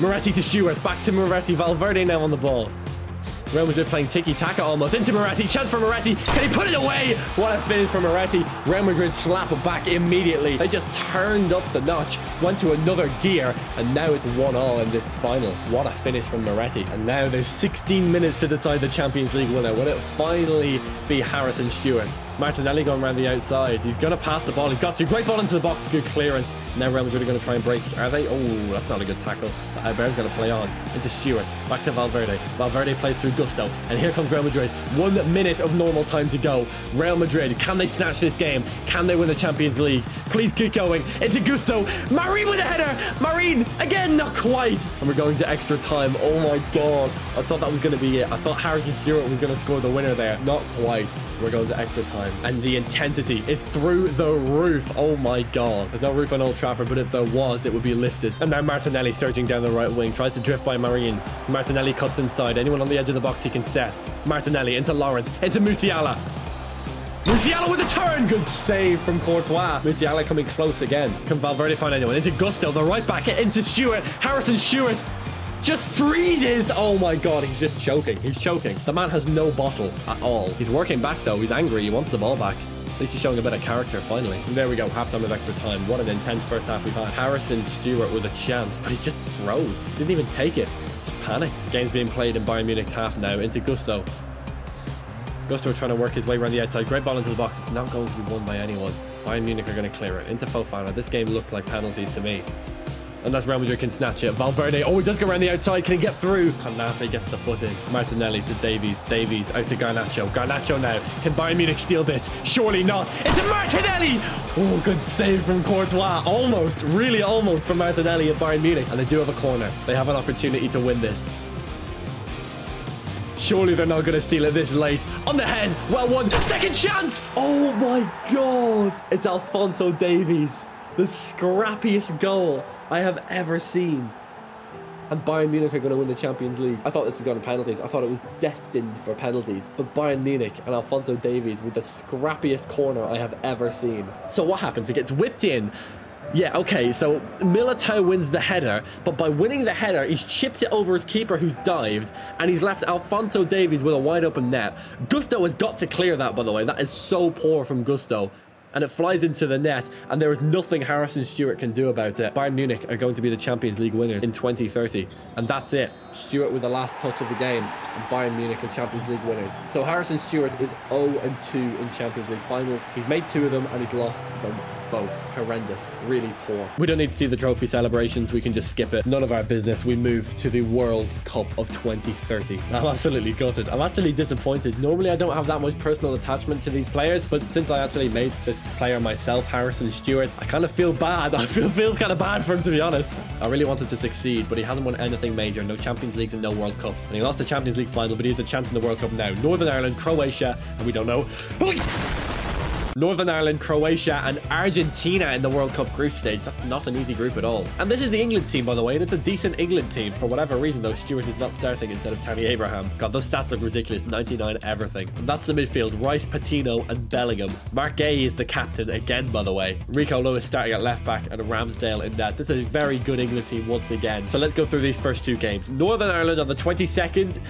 Moretti to Stewart. Back to Moretti. Valverde now on the ball. Real Madrid playing tiki-taka almost. Into Moretti. Chance for Moretti. Can he put it away? What a finish from Moretti. Real Madrid slap it back immediately. They just turned up the notch. Went to another gear. And now it's one all in this final. What a finish from Moretti. And now there's 16 minutes to decide the Champions League winner. Will it finally be Harrison Stewart? Martinelli going around the outside. He's going to pass the ball. He's got to. Great ball into the box. Good clearance. Now Real Madrid are going to try and break. Are they? Oh, that's not a good tackle. Albert's going to play on. Into Stewart. Back to Valverde. Valverde plays through Gusto. And here comes Real Madrid. One minute of normal time to go. Real Madrid. Can they snatch this game? Can they win the Champions League? Please keep going. Into Gusto. Marine with a header. Marine. Again, not quite. And we're going to extra time. Oh my God. I thought that was going to be it. I thought Harrison Stewart was going to score the winner there. Not quite. We're going to extra time and the intensity is through the roof. Oh my god. There's no roof on Old Trafford, but if there was, it would be lifted. And now Martinelli surging down the right wing, tries to drift by Marine. Martinelli cuts inside. Anyone on the edge of the box he can set. Martinelli into Lawrence, into Musiala. Musiala with a turn. Good save from Courtois. Musiala coming close again. Can Valverde find anyone? Into Gusto, the right back, into Stewart. Harrison Stewart just freezes. Oh my god, he's just choking. He's choking. The man has no bottle at all. He's working back though. He's angry. He wants the ball back. At least he's showing a bit of character finally. There we go, halftime of extra time. What an intense first half we've had. Harrison Stewart with a chance, but he just froze. Didn't even take it. Just panicked. Game's being played in Bayern Munich's half now into Gusto. Gusto trying to work his way around the outside. Great ball into the box. It's not going to be won by anyone. Bayern Munich are going to clear it. Into Fofana. This game looks like penalties to me. Unless Real Madrid can snatch it. Valverde, oh, he does go around the outside. Can he get through? Konate gets the foot in. Martinelli to Davies. Davies out to Garnacho. Garnacho now. Can Bayern Munich steal this? Surely not. It's a Martinelli! Oh, good save from Courtois. Almost, really almost from Martinelli at Bayern Munich. And they do have a corner. They have an opportunity to win this. Surely they're not going to steal it this late. On the head. Well won. Second chance. Oh my God. It's Alphonso Davies. The scrappiest goal I have ever seen. and Bayern Munich are going to win the Champions League. I thought this was going to penalties. I thought it was destined for penalties. But Bayern Munich and Alphonso Davies with the scrappiest corner I have ever seen. So what happens? It gets whipped in. Yeah, okay, so Militao wins the header, but by winning the header, he's chipped it over his keeper who's dived, and he's left Alphonso Davies with a wide open net. Gusto has got to clear that, by the way. That is so poor from Gusto and it flies into the net, and there is nothing Harrison Stewart can do about it. Bayern Munich are going to be the Champions League winners in 2030, and that's it. Stewart with the last touch of the game, and Bayern Munich are Champions League winners. So Harrison Stewart is 0-2 in Champions League finals. He's made two of them, and he's lost them both. Horrendous. Really poor. We don't need to see the trophy celebrations. We can just skip it. None of our business. We move to the World Cup of 2030. I'm absolutely gutted. I'm actually disappointed. Normally, I don't have that much personal attachment to these players, but since I actually made this player myself, Harrison Stewart, I kind of feel bad. I feel, feel kind of bad for him, to be honest. I really wanted to succeed, but he hasn't won anything major. No Champions Leagues and no World Cups. And he lost the Champions League final, but he has a chance in the World Cup now. Northern Ireland, Croatia, and we don't know. Northern Ireland, Croatia, and Argentina in the World Cup group stage. That's not an easy group at all. And this is the England team, by the way, and it's a decent England team. For whatever reason, though, Stewart is not starting instead of Tammy Abraham. God, those stats look ridiculous. 99 everything. And that's the midfield. Rice, Patino, and Bellingham. Marc Guéhi is the captain again, by the way. Rico Lewis starting at left back and Ramsdale in that. It's a very good England team once again. So let's go through these first two games. Northern Ireland on the 22nd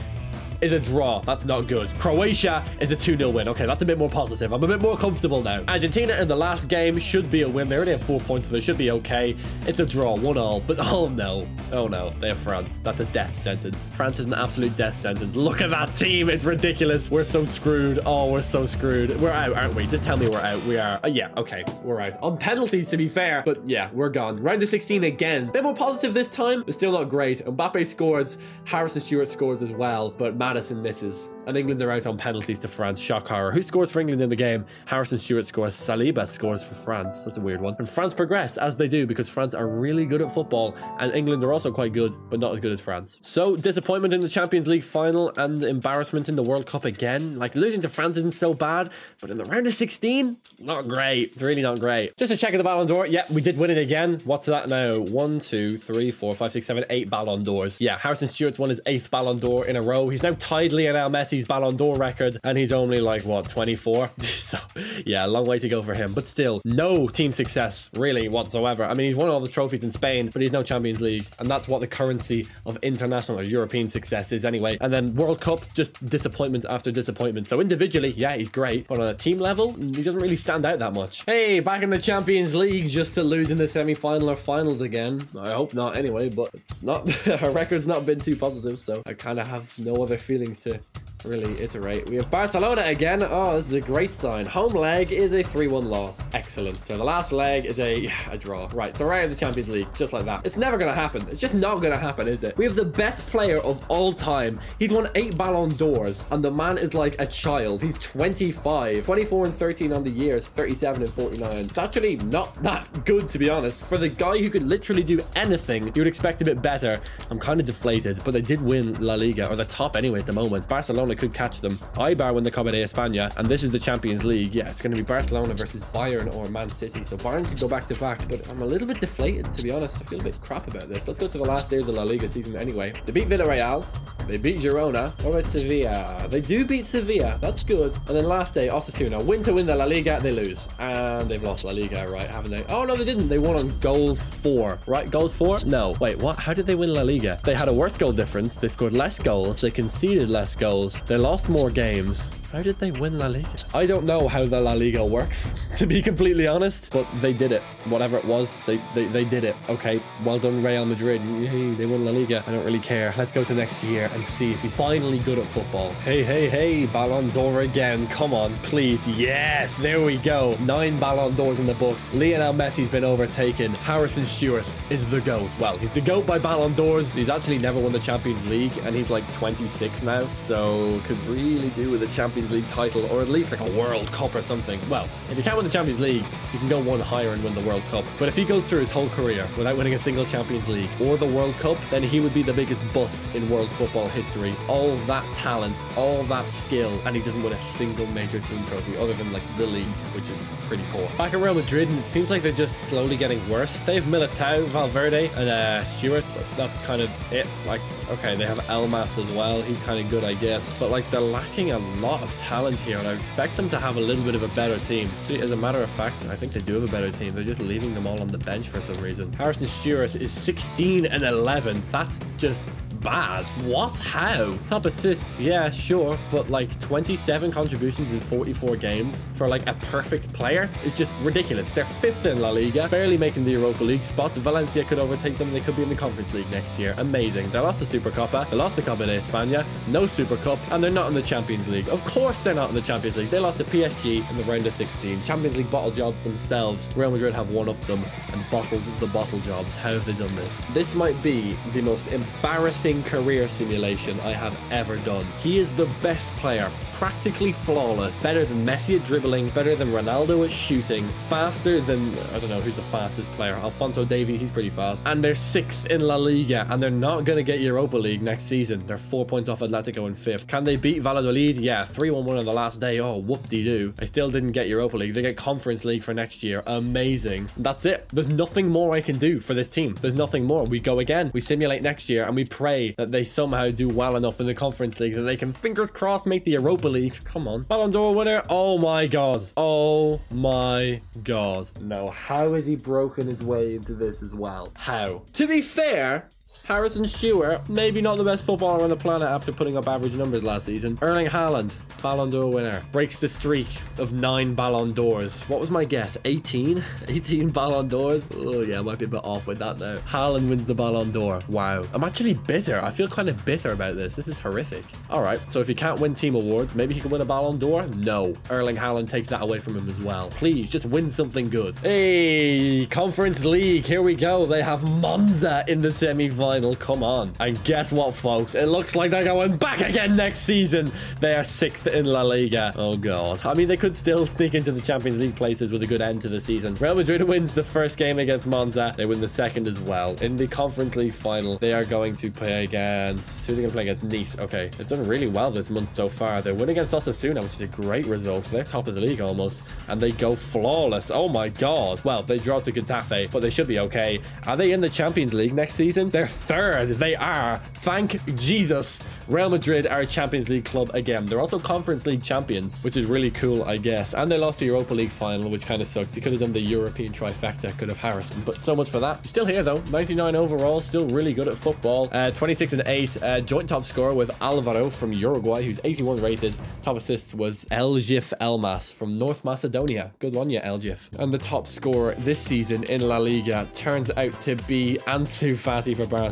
is a draw. That's not good. Croatia is a 2-0 win. Okay, that's a bit more positive. I'm a bit more comfortable now. Argentina in the last game should be a win. They already have four points, so they should be okay. It's a draw, one all. But oh no. Oh no, they have France. That's a death sentence. France is an absolute death sentence. Look at that team. It's ridiculous. We're so screwed. Oh, we're so screwed. We're out, aren't we? Just tell me we're out. We are. Uh, yeah, okay. We're out. On penalties, to be fair. But yeah, we're gone. Round the 16 again. Bit more positive this time, but still not great. Mbappe scores. Harrison Stewart scores as well. But Maddison misses. And England are out on penalties to France. Shock horror. Who scores for England in the game? Harrison Stewart scores. Saliba scores for France. That's a weird one. And France progress as they do because France are really good at football. And England are also quite good, but not as good as France. So disappointment in the Champions League final and embarrassment in the World Cup again. Like losing to France isn't so bad, but in the round of 16, not great. It's really not great. Just a check of the Ballon d'Or. Yeah, we did win it again. What's that now? One, two, three, four, five, six, seven, eight Ballon d'Ors. Yeah, Harrison Stewart's won his eighth Ballon d'Or in a row. He's now tied Lionel Messi's Ballon d'Or record, and he's only like, what, 24? so, yeah, a long way to go for him. But still, no team success, really, whatsoever. I mean, he's won all the trophies in Spain, but he's no Champions League. And that's what the currency of international or European success is anyway. And then World Cup, just disappointment after disappointment. So individually, yeah, he's great. But on a team level, he doesn't really stand out that much. Hey, back in the Champions League, just to lose in the semi-final or finals again. I hope not anyway, but it's not, our record's not been too positive, so I kind of have no other feelings to really iterate. We have Barcelona again. Oh, this is a great sign. Home leg is a 3-1 loss. Excellent. So the last leg is a, a draw. Right, so right in the Champions League, just like that. It's never going to happen. It's just not going to happen, is it? We have the best player of all time. He's won eight Ballon d'Ors, and the man is like a child. He's 25. 24 and 13 on the years, 37 and 49. It's actually not that good, to be honest. For the guy who could literally do anything, you would expect a bit better. I'm kind of deflated, but they did win La Liga, or the top anyway at the moment. Barcelona could catch them. Eibar win the Copa de España, and this is the Champions League. Yeah, it's going to be Barcelona versus Bayern or Man City. So Bayern could go back to back, but I'm a little bit deflated, to be honest. I feel a bit crap about this. Let's go to the last day of the La Liga season anyway. They beat Villarreal. They beat Girona. What about Sevilla? They do beat Sevilla. That's good. And then last day, Osasuna. Win to win the La Liga. They lose. And they've lost La Liga, right? Haven't they? Oh, no, they didn't. They won on goals for. Right? Goals for? No. Wait, what? How did they win La Liga? They had a worse goal difference. They scored less goals. They conceded less goals. They lost more games. How did they win La Liga? I don't know how the La Liga works, to be completely honest, but they did it. Whatever it was, they, they, they did it. Okay, well done, Real Madrid. Hey, they won La Liga. I don't really care. Let's go to next year and see if he's finally good at football. Hey, hey, hey, Ballon d'Or again. Come on, please. Yes, there we go. Nine Ballon d'Ors in the books. Lionel Messi's been overtaken. Harrison Stewart is the GOAT. Well, he's the GOAT by Ballon d'Ors. He's actually never won the Champions League, and he's like 26 now. So Liverpool could really do with a Champions League title or at least like a World Cup or something. Well, if you can't win the Champions League, you can go one higher and win the World Cup. But if he goes through his whole career without winning a single Champions League or the World Cup, then he would be the biggest bust in world football history. All that talent, all that skill, and he doesn't win a single major team trophy other than like the league, which is pretty poor. Back at Real Madrid, it seems like they're just slowly getting worse. They have Militao, Valverde, and uh, Stewart, but that's kind of it. Like, okay, they have Elmas as well. He's kind of good, I guess. But like, they're lacking a lot of talent here, and I expect them to have a little bit of a better team. See, as a matter of fact, I think they do have a better team. They're just leaving them all on the bench for some reason. Harrison Stewart is 16 and 11. That's just bad. What? How? Top assists, yeah, sure. But like 27 contributions in 44 games for like a perfect player is just ridiculous. They're fifth in La Liga, barely making the Europa League spots. Valencia could overtake them. They could be in the Conference League next year. Amazing. They lost the Super Copa. They lost the Copa de España. No Super Cup. And they're not in the Champions League. Of course they're not in the Champions League. They lost to PSG in the round of 16. Champions League bottle jobs themselves. Real Madrid have one up them and bottled the bottle jobs. How have they done this? This might be the most embarrassing career simulation I have ever done. He is the best player practically flawless, better than Messi at dribbling, better than Ronaldo at shooting, faster than, I don't know who's the fastest player, Alphonso Davies, he's pretty fast, and they're sixth in La Liga, and they're not going to get Europa League next season. They're four points off Atletico in fifth. Can they beat Valladolid? Yeah, 3-1-1 on the last day. Oh, whoop-de-doo. I still didn't get Europa League. They get Conference League for next year. Amazing. That's it. There's nothing more I can do for this team. There's nothing more. We go again. We simulate next year, and we pray that they somehow do well enough in the Conference League that they can, fingers crossed, make the Europa League. Come on. Ballon d'Or winner. Oh my god. Oh my god. No, how has he broken his way into this as well? How? To be fair, Harrison Stewart, maybe not the best footballer on the planet after putting up average numbers last season. Erling Haaland, Ballon d'Or winner, breaks the streak of nine Ballon d'Ors. What was my guess? 18? 18 Ballon d'Ors? Oh yeah, I might be a bit off with that now. Haaland wins the Ballon d'Or. Wow. I'm actually bitter. I feel kind of bitter about this. This is horrific. All right, so if he can't win team awards, maybe he can win a Ballon d'Or? No. Erling Haaland takes that away from him as well. Please, just win something good. Hey, Conference League. Here we go. They have Monza in the semi-final final. Come on. And guess what, folks? It looks like they're going back again next season. They are sixth in La Liga. Oh, God. I mean, they could still sneak into the Champions League places with a good end to the season. Real Madrid wins the first game against Monza. They win the second as well. In the Conference League final, they are going to play against... Who are they going to play against? Nice. Okay. They've done really well this month so far. They win against Osasuna, which is a great result. They're top of the league almost. And they go flawless. Oh, my God. Well, they draw to Getafe, but they should be okay. Are they in the Champions League next season? They're third. They are. Thank Jesus. Real Madrid are Champions League club again. They're also Conference League champions, which is really cool, I guess. And they lost the Europa League final, which kind of sucks. He could have done the European trifecta, could have Harrison. But so much for that. Still here, though. 99 overall. Still really good at football. Uh, 26 and 8. Uh, joint top scorer with Alvaro from Uruguay, who's 81 rated. Top assists was Eljif Elmas from North Macedonia. Good one, yeah, Eljif. And the top scorer this season in La Liga turns out to be Ansu Fati for Barcelona.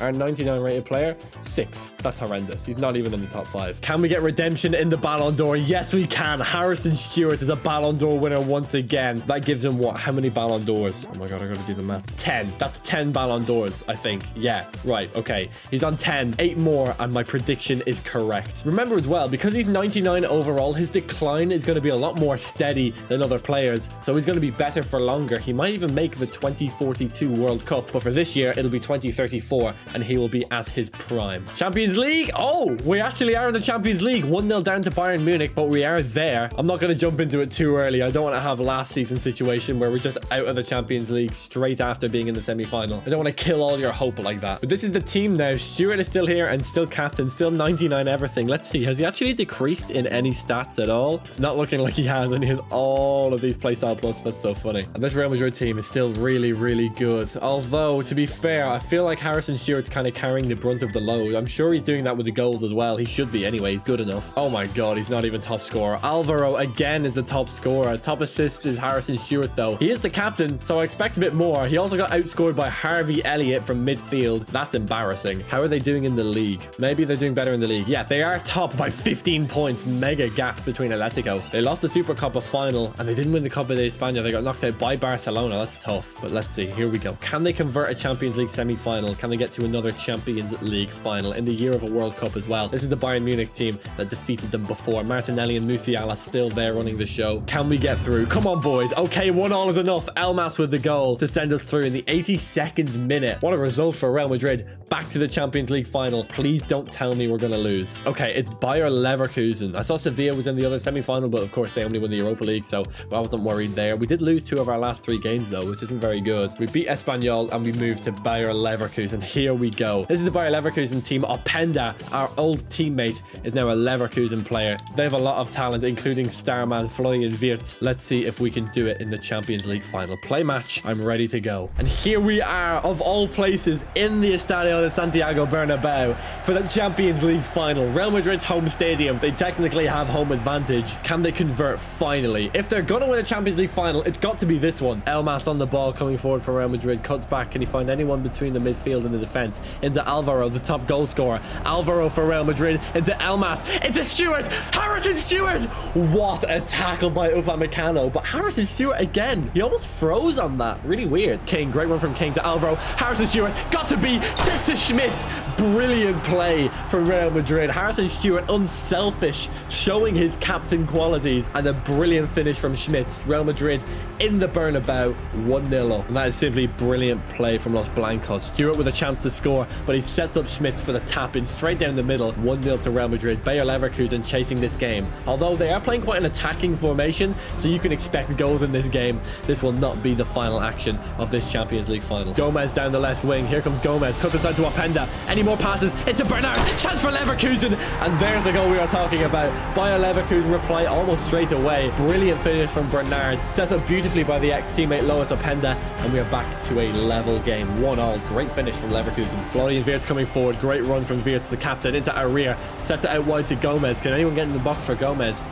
Our 99 rated player, sixth. That's horrendous. He's not even in the top five. Can we get redemption in the Ballon d'Or? Yes, we can. Harrison Stewart is a Ballon d'Or winner once again. That gives him what? How many Ballon d'Ors? Oh my God, I gotta do the math. 10. That's 10 Ballon d'Ors, I think. Yeah, right. Okay. He's on 10. Eight more, and my prediction is correct. Remember as well, because he's 99 overall, his decline is to be a lot more steady than other players. So he's to be better for longer. He might even make the 2042 World Cup. But for this year, it'll be 2034 and he will be at his prime. Champions League? Oh, we actually are in the Champions League. 1-0 down to Bayern Munich, but we are there. I'm not going to jump into it too early. I don't want to have last season situation where we're just out of the Champions League straight after being in the semi-final. I don't want to kill all your hope like that. But this is the team now. Stewart is still here and still captain, still 99 everything. Let's see. Has he actually decreased in any stats at all? It's not looking like he has, and he has all of these playstyle plus. That's so funny. And this Real Madrid team is still really, really good. Although, to be fair, I feel like Harrison Stewart's kind of carrying the brunt of the load. I'm sure he's doing that with the goals as well. He should be anyway. He's good enough. Oh my god, he's not even top scorer. Alvaro again is the top scorer. Top assist is Harrison Stewart though. He is the captain, so I expect a bit more. He also got outscored by Harvey Elliott from midfield. That's embarrassing. How are they doing in the league? Maybe they're doing better in the league. Yeah, they are top by 15 points. Mega gap between Atletico. They lost the Super Copa final and they didn't win the Copa de España. They got knocked out by Barcelona. That's tough. But let's see. Here we go. Can they convert a Champions League semi-final Can they get to another Champions League final in the year of a World Cup as well? This is the Bayern Munich team that defeated them before. Martinelli and Musiala still there running the show. Can we get through? Come on, boys. Okay, one all is enough. Elmas with the goal to send us through in the 82nd minute. What a result for Real Madrid. Back to the Champions League final. Please don't tell me we're going to lose. Okay, it's Bayer Leverkusen. I saw Sevilla was in the other semi-final, but of course they only won the Europa League, so I wasn't worried there. We did lose two of our last three games, though, which isn't very good. We beat Espanyol and we moved to Bayer Leverkusen. And here we go. This is the Bayer Leverkusen team. Openda, our old teammate, is now a Leverkusen player. They have a lot of talent, including starman Florian Wirtz. Let's see if we can do it in the Champions League final. Play match. I'm ready to go. And here we are, of all places, in the Estadio de Santiago Bernabeu for the Champions League final. Real Madrid's home stadium. They technically have home advantage. Can they convert finally? If they're going to win a Champions League final, it's got to be this one. Elmas on the ball coming forward for Real Madrid. Cuts back. Can he find anyone between the midfield and the defense? Into Alvaro, the top goal scorer. Alvaro for Real Madrid. Into Elmas. Into Stewart. Harrison Stewart. What a tackle by Upamecano. But Harrison Stewart again. He almost froze on that. Really weird. King. Great run from King to Alvaro. Harrison Stewart. Got to be. Sets to Schmitz. Brilliant play from Real Madrid. Harrison Stewart unselfish. Showing his captain qualities. And a brilliant finish from Schmitz. Real Madrid in the Bernabeu. 1-0 up. And that is simply brilliant play from Los Blancos. Stewart with a chance to score. But he sets up Schmitz for the tap in straight down the middle. 1-0 to Real Madrid. Bayer Leverkusen chasing this game. Although they are playing quite an attacking formation, so you can expect goals in this game. This will not be the final action of this Champions League final. Gomez down the left wing. Here comes Gomez. Cuts inside to Openda. Any more passes? Into Bernard. Chance for Leverkusen. And there's the goal we are talking about. Bayer Leverkusen reply almost straight away. Brilliant finish from Bernard. Set up beautifully by the ex-teammate Lois Openda. And we are back to a level game. One all. Great finish from Leverkusen. Florian Wirtz coming forward. Great run from Wirtz, the captain, into Aria. Sets it out wide to Gomez. Can anyone get in the box for Gomez?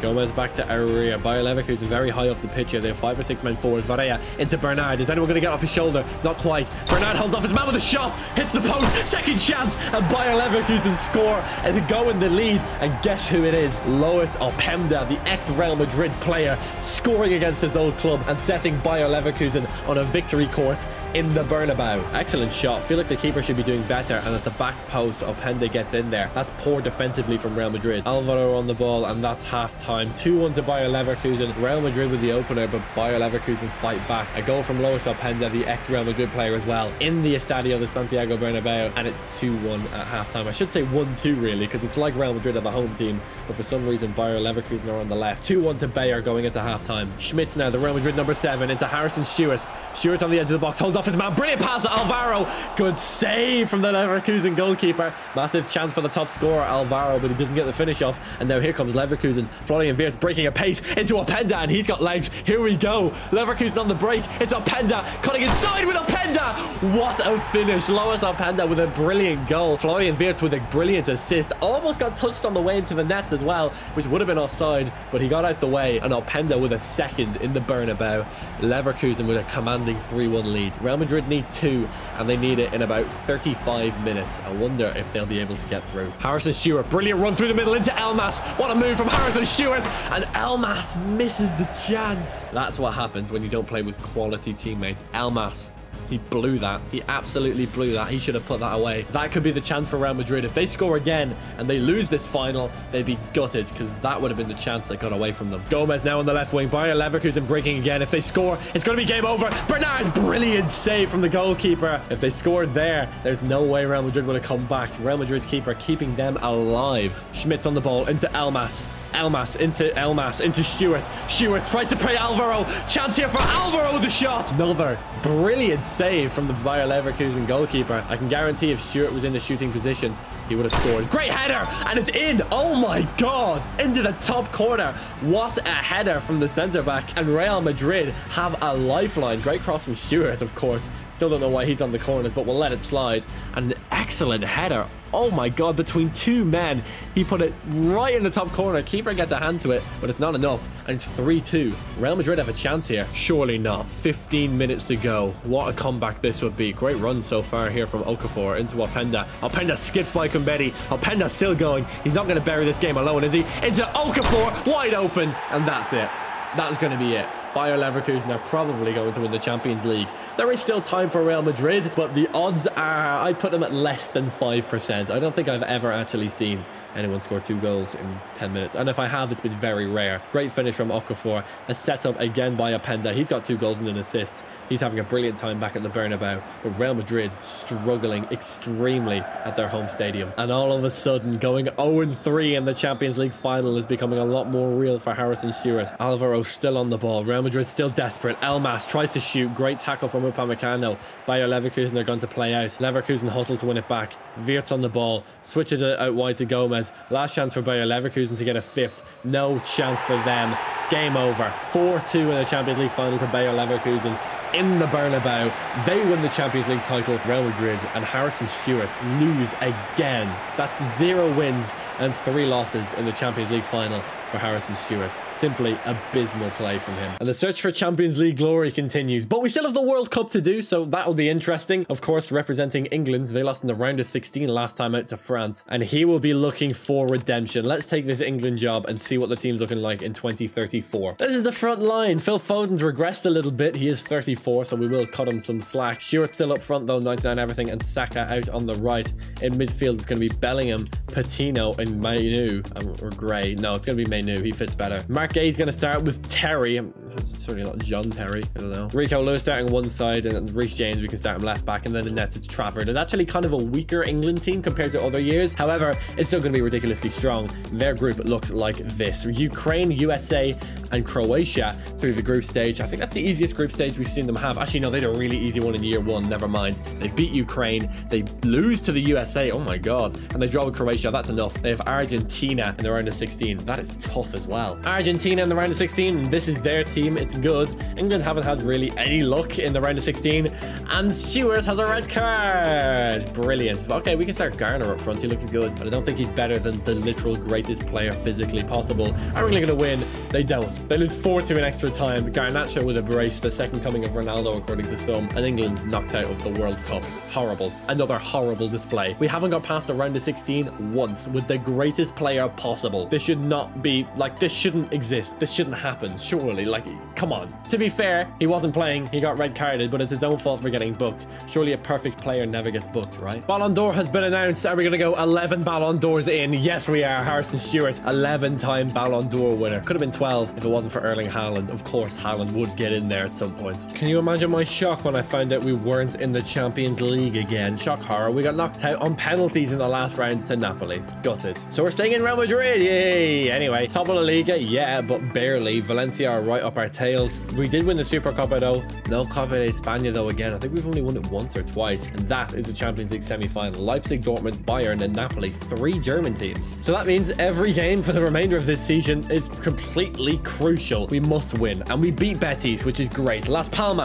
Gomez back to Aria. Bayer Leverkusen very high up the pitch here. They have five or six men forward. Varela into Bernard. Is anyone going to get off his shoulder? Not quite. Bernard holds off his man with a shot. Hits the post. Second chance. And Bayer Leverkusen score as it go in the lead. And guess who it is? Lois Openda, the ex-Real Madrid player, scoring against his old club and setting Bayer Leverkusen on a victory course in the Bernabeu. Excellent shot. Feel like the keeper should be doing better. And at the back post, Openda gets in there. That's poor defensively from Real Madrid. Alvaro on the ball, and that's half time. 2-1 to Bayer Leverkusen. Real Madrid with the opener, but Bayer Leverkusen fight back. A goal from Lois Openda, the ex-Real Madrid player as well, in the Estadio de Santiago Bernabeu, and it's 2-1 at halftime. I should say 1-2 really, because it's like Real Madrid are the home team, but for some reason Bayer Leverkusen are on the left. 2-1 to Bayer going into halftime. Schmitz now, the Real Madrid number 7, into Harrison Stewart. Stewart on the edge of the box, holds off his man. Brilliant pass to Alvaro. Good save from the Leverkusen goalkeeper. Massive chance for the top scorer, Alvaro, but he doesn't get the finish off. And now here comes Leverkusen. Florian Wirtz breaking a pace into Openda, and he's got legs. Here we go. Leverkusen on the break. It's Openda cutting inside with Openda. What a finish. Lois Openda with a brilliant goal. Florian Wirtz with a brilliant assist. Almost got touched on the way into the nets as well, which would have been offside, but he got out the way. And Openda with a second in the Bernabeu. Leverkusen with a commanding 3-1 lead. Real Madrid need two, and they need it in about 35 minutes. I wonder if they'll be able to get through. Harrison Stewart, brilliant run through the middle into Elmas. What a move from Harrison Stewart. And Elmas misses the chance. That's what happens when you don't play with quality teammates. Elmas he blew that. He absolutely blew that. He should have put that away. That could be the chance for Real Madrid. If they score again and they lose this final, they'd be gutted because that would have been the chance that got away from them. Gomez now on the left wing. Bayer Leverkusen breaking again. If they score, it's going to be game over. Bernard, brilliant save from the goalkeeper. If they scored there, there's no way Real Madrid would have come back. Real Madrid's keeper keeping them alive. Schmitz on the ball into Elmas. Elmas into Elmas into Stewart. Stewart tries to play Alvaro. Chance here for Alvaro the shot. Another brilliant save from the Bayer Leverkusen goalkeeper. I can guarantee if Stewart was in the shooting position, he would have scored. Great header, and it's in. Oh my God, into the top corner. What a header from the centre back. And Real Madrid have a lifeline. Great cross from Stewart, of course. Still don't know why he's on the corners, but we'll let it slide. And an excellent header. Oh my god, between two men, he put it right in the top corner. Keeper gets a hand to it, but it's not enough. And 3-2. Real Madrid have a chance here. Surely not. 15 minutes to go. What a comeback this would be. Great run so far here from Okafor into Openda. Openda skips by Kumbetti. Openda still going. He's not going to bury this game alone, is he? Into Okafor, wide open. And that's it. That's going to be it. Bayer Leverkusen are probably going to win the Champions League. There is still time for Real Madrid, but the odds are I'd put them at less than 5%. I don't think I've ever actually seen anyone score two goals in 10 minutes. And if I have, it's been very rare. Great finish from Okafor. A setup again by Openda. He's got two goals and an assist. He's having a brilliant time back at the Bernabeu. But Real Madrid struggling extremely at their home stadium. And all of a sudden, going 0-3 in the Champions League final is becoming a lot more real for Harrison Stewart. Alvaro still on the ball. Real Madrid still desperate. Elmas tries to shoot. Great tackle from Upamecano. Bayer Leverkusen are going to play out. Leverkusen hustle to win it back. Wirtz on the ball. Switch it out wide to Gomez. Last chance for Bayer Leverkusen to get a fifth. No chance for them. Game over. 4-2 in the Champions League final to Bayer Leverkusen in the Bernabeu. They win the Champions League title. Real Madrid and Harrison Stewart lose again. That's zero wins and three losses in the Champions League final for Harrison Stewart. Simply abysmal play from him. And the search for Champions League glory continues, but we still have the World Cup to do, so that'll be interesting. Of course, representing England, they lost in the round of 16 last time out to France, and he will be looking for redemption. Let's take this England job and see what the team's looking like in 2034. This is the front line. Phil Foden's regressed a little bit. He is 34, so we will cut him some slack. Stewart's still up front though, 99 everything, and Saka out on the right. In midfield, it's going to be Bellingham, Patino, and Mainoo, um, or Gray. No, it's going to be Mainoo. He fits better. Marc Guéhi's going to start with Terry. Um, Certainly not John Terry. I don't know. Rico Lewis starting one side, and Reece James, we can start him left back, and then in net it's Trafford. It's actually kind of a weaker England team compared to other years. However, it's still going to be ridiculously strong. Their group looks like this. Ukraine, USA, and Croatia through the group stage. I think that's the easiest group stage we've seen them have. Actually, no, they had a really easy one in year one. Never mind. They beat Ukraine. They lose to the USA. Oh my God. And they draw with Croatia. That's enough. They have Argentina in the round of 16. That is tough as well. Argentina in the round of 16. This is their team. It's good. England haven't had really any luck in the round of 16. And Stewart has a red card. Brilliant. Okay, we can start Garner up front. He looks good. But I don't think he's better than the literal greatest player physically possible. Are we really going to win? They don't. They lose 4-2 in extra time. Garnacho with a brace, the second coming of Ronaldo according to some. And England knocked out of the World Cup. Horrible. Another horrible display. We haven't got past the round of 16 once with the greatest player possible. This should not be, like, this shouldn't exist. This shouldn't happen, surely. Like, come on. To be fair, he wasn't playing. He got red carded, but it's his own fault for getting booked. Surely a perfect player never gets booked, right? Ballon d'Or has been announced. Are we going to go 11 Ballon d'Ors in? Yes, we are. Harrison Stewart, 11-time Ballon d'Or winner. Could have been 12 if it wasn't for Erling Haaland. Of course, Haaland would get in there at some point. Can you imagine my shock when I found out we weren't in the Champions League again? Shock horror. We got knocked out on penalties in the last round to Napoli. Gutted. So we're staying in Real Madrid. Yay! Anyway, top of the Liga, yeah, but barely. Valencia are right up our tails. We did win the Super Copa though. No Copa de España though again. I think we've only won it once or twice. And that is the Champions League semi-final. Leipzig, Dortmund, Bayern, and Napoli. Three German teams. So that means every game for the remainder of this season is completely crucial. We must win. And we beat Betis, which is great. Las Palmas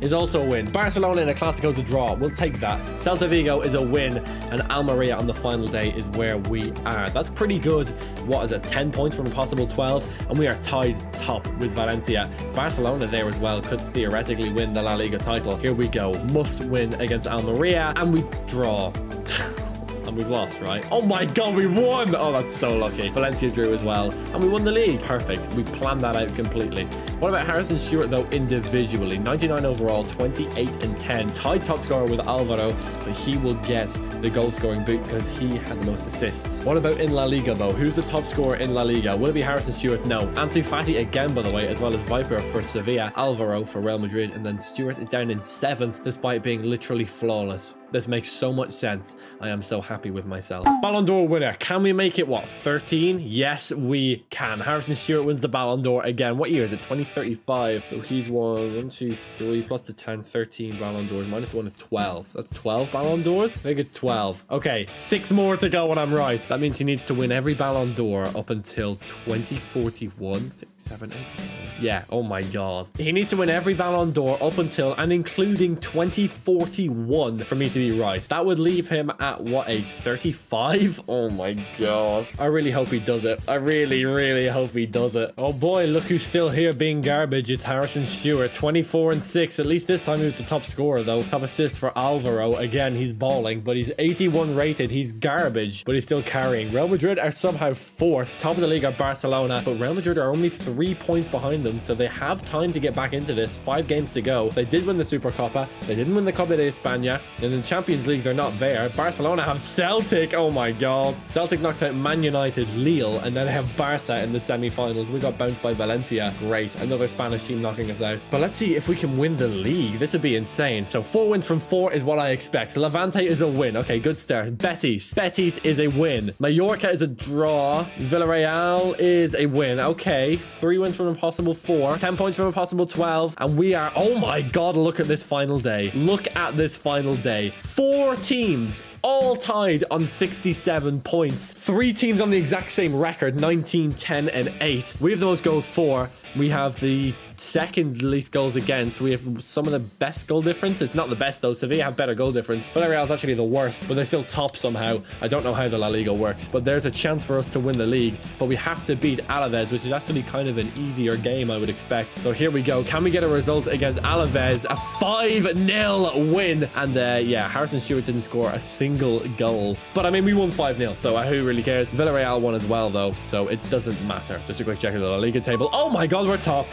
is also a win. Barcelona in a Clasico is a draw. We'll take that. Celta Vigo is a win. And Almeria on the final day is where we are. That's pretty good. What is it? 10 points from a possible 12. And we are tied top with Valencia. Barcelona there as well could theoretically win the La Liga title. Here we go. Must win against Almeria. And we draw. and we've lost, right? Oh my god, we won! Oh, that's so lucky. Valencia drew as well, and we won the league. Perfect. We planned that out completely. What about Harrison Stewart, though, individually? 99 overall, 28 and 10. Tied top scorer with Alvaro, but he will get the goal scoring boot because he had the most assists. What about in La Liga, though? Who's the top scorer in La Liga? Will it be Harrison Stewart? No. Ansu Fati again, by the way, as well as Viper for Sevilla, Alvaro for Real Madrid, and then Stewart is down in seventh despite being literally flawless. This makes so much sense. I am so happy with myself. Ballon d'Or winner. Can we make it, what, 13? Yes, we can. Harrison Stewart wins the Ballon d'Or again. What year is it? 2035. So he's won 1, 2, 3, plus the 10, 13 Ballon d'Ors. Minus 1 is 12. That's 12 Ballon d'Ors? I think it's 12. Okay, six more to go when I'm right. That means he needs to win every Ballon d'Or up until 2041. Six, seven, eight, nine. Yeah, oh my god. He needs to win every Ballon d'Or up until and including 2041 for me to be right. That would leave him at what age? 35? Oh my god. I really hope he does it. I really, really hope he does it. Oh boy, look who's still here being garbage. It's Harrison Stewart, 24 and 6. At least this time he was the top scorer though. Top assist for Alvaro. Again, he's balling, but he's 81 rated. He's garbage, but he's still carrying. Real Madrid are somehow fourth. Top of the league are Barcelona, but Real Madrid are only three points behind them so they have time to get back into this. Five games to go. They did win the Super Copa. They didn't win the Copa de España. In the Champions League, they're not there. Barcelona have Celtic. Oh my god. Celtic knocked out Man United, Lille, and then they have Barca in the semi-finals. We got bounced by Valencia. Great. Another Spanish team knocking us out. But let's see if we can win the league. This would be insane. So four wins from four is what I expect. Levante is a win. Okay, good start. Betis. Betis is a win. Mallorca is a draw. Villarreal is a win. Okay, three wins from a possible four. 10 points from a possible 12. And we are, oh my God, look at this final day. Look at this final day. Four teams all tied on 67 points. Three teams on the exact same record, 19, 10, and 8. We have the most goals for. We have the second least goals against. We have some of the best goal difference. It's not the best though. Sevilla have better goal difference. Villarreal is actually the worst, but they're still top somehow. I don't know how the La Liga works, but there's a chance for us to win the league. But we have to beat Alaves, which is actually kind of an easier game, I would expect. So here we go. Can we get a result against Alaves? A 5-0 win. And uh, yeah, Harrison Stewart didn't score a single goal. But I mean, we won 5-0, so who really cares? Villarreal won as well though, so it doesn't matter. Just a quick check of the La Liga table. Oh my god, we're top.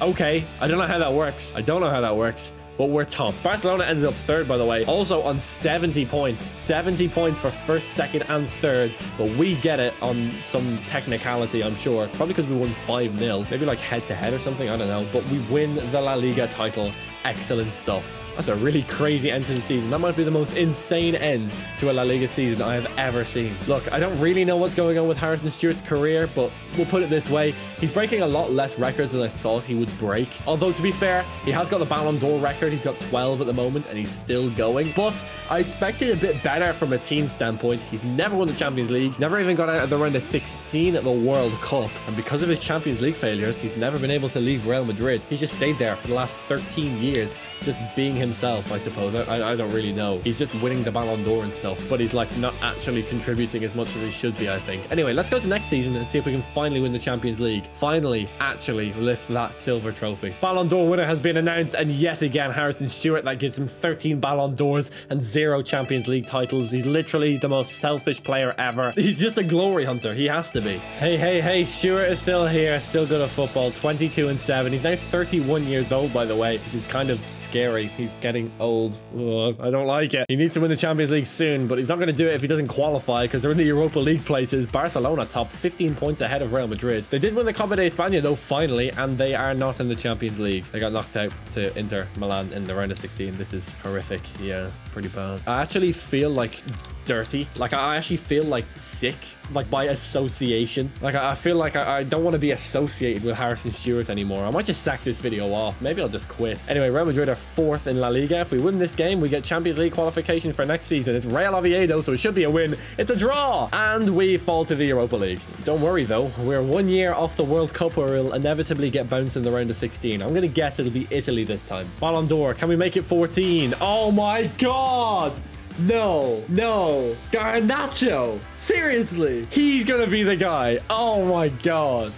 Okay, I don't know how that works. I don't know how that works but we're top. Barcelona ended up third, by the way, also on 70 points. 70 points for first, second, and third, but we get it on some technicality, I'm sure. It's Probably because we won 5-0, maybe like head-to-head -head or something, I don't know, but we win the La Liga title. Excellent stuff. That's a really crazy end to the season. That might be the most insane end to a La Liga season I have ever seen. Look, I don't really know what's going on with Harrison Stewart's career, but we'll put it this way. He's breaking a lot less records than I thought he would break. Although, to be fair, he has got the Ballon d'Or record. He's got 12 at the moment, and he's still going. But I expected a bit better from a team standpoint. He's never won the Champions League, never even got out of the round of 16 at the World Cup. And because of his Champions League failures, he's never been able to leave Real Madrid. He's just stayed there for the last 13 years, just being himself, I suppose. I, I don't really know. He's just winning the Ballon d'Or and stuff, but he's like not actually contributing as much as he should be, I think. Anyway, let's go to next season and see if we can finally win the Champions League. Finally, actually lift that silver trophy. Ballon d'Or winner has been announced, and yet again, Harrison Stewart, that gives him 13 Ballon d'Ors and zero Champions League titles. He's literally the most selfish player ever. He's just a glory hunter. He has to be. Hey, hey, hey, Stewart is still here, still good at football, 22 and 7. He's now 31 years old, by the way, which is kind of scary. He's getting old. Ugh, I don't like it. He needs to win the Champions League soon, but he's not going to do it if he doesn't qualify because they're in the Europa League places. Barcelona top 15 points ahead of Real Madrid. They did win the Copa de España though, finally, and they are not in the Champions League. They got knocked out to Inter Milan in the round of 16. This is horrific. Yeah, pretty bad. I actually feel like dirty. Like, I actually feel like sick, like by association. Like, I feel like I, I don't want to be associated with Harrison Stewart anymore. I might just sack this video off. Maybe I'll just quit. Anyway, Real Madrid are fourth in La Liga. If we win this game, we get Champions League qualification for next season. It's Real Oviedo, so it should be a win. It's a draw. And we fall to the Europa League. Don't worry, though. We're one year off the World Cup where we'll inevitably get bounced in the round of 16. I'm to guess it'll be Italy this time. Ballon d'Or. Can we make it 14? Oh, my God. No, no. Garnacho. Seriously. He's to be the guy. Oh my God.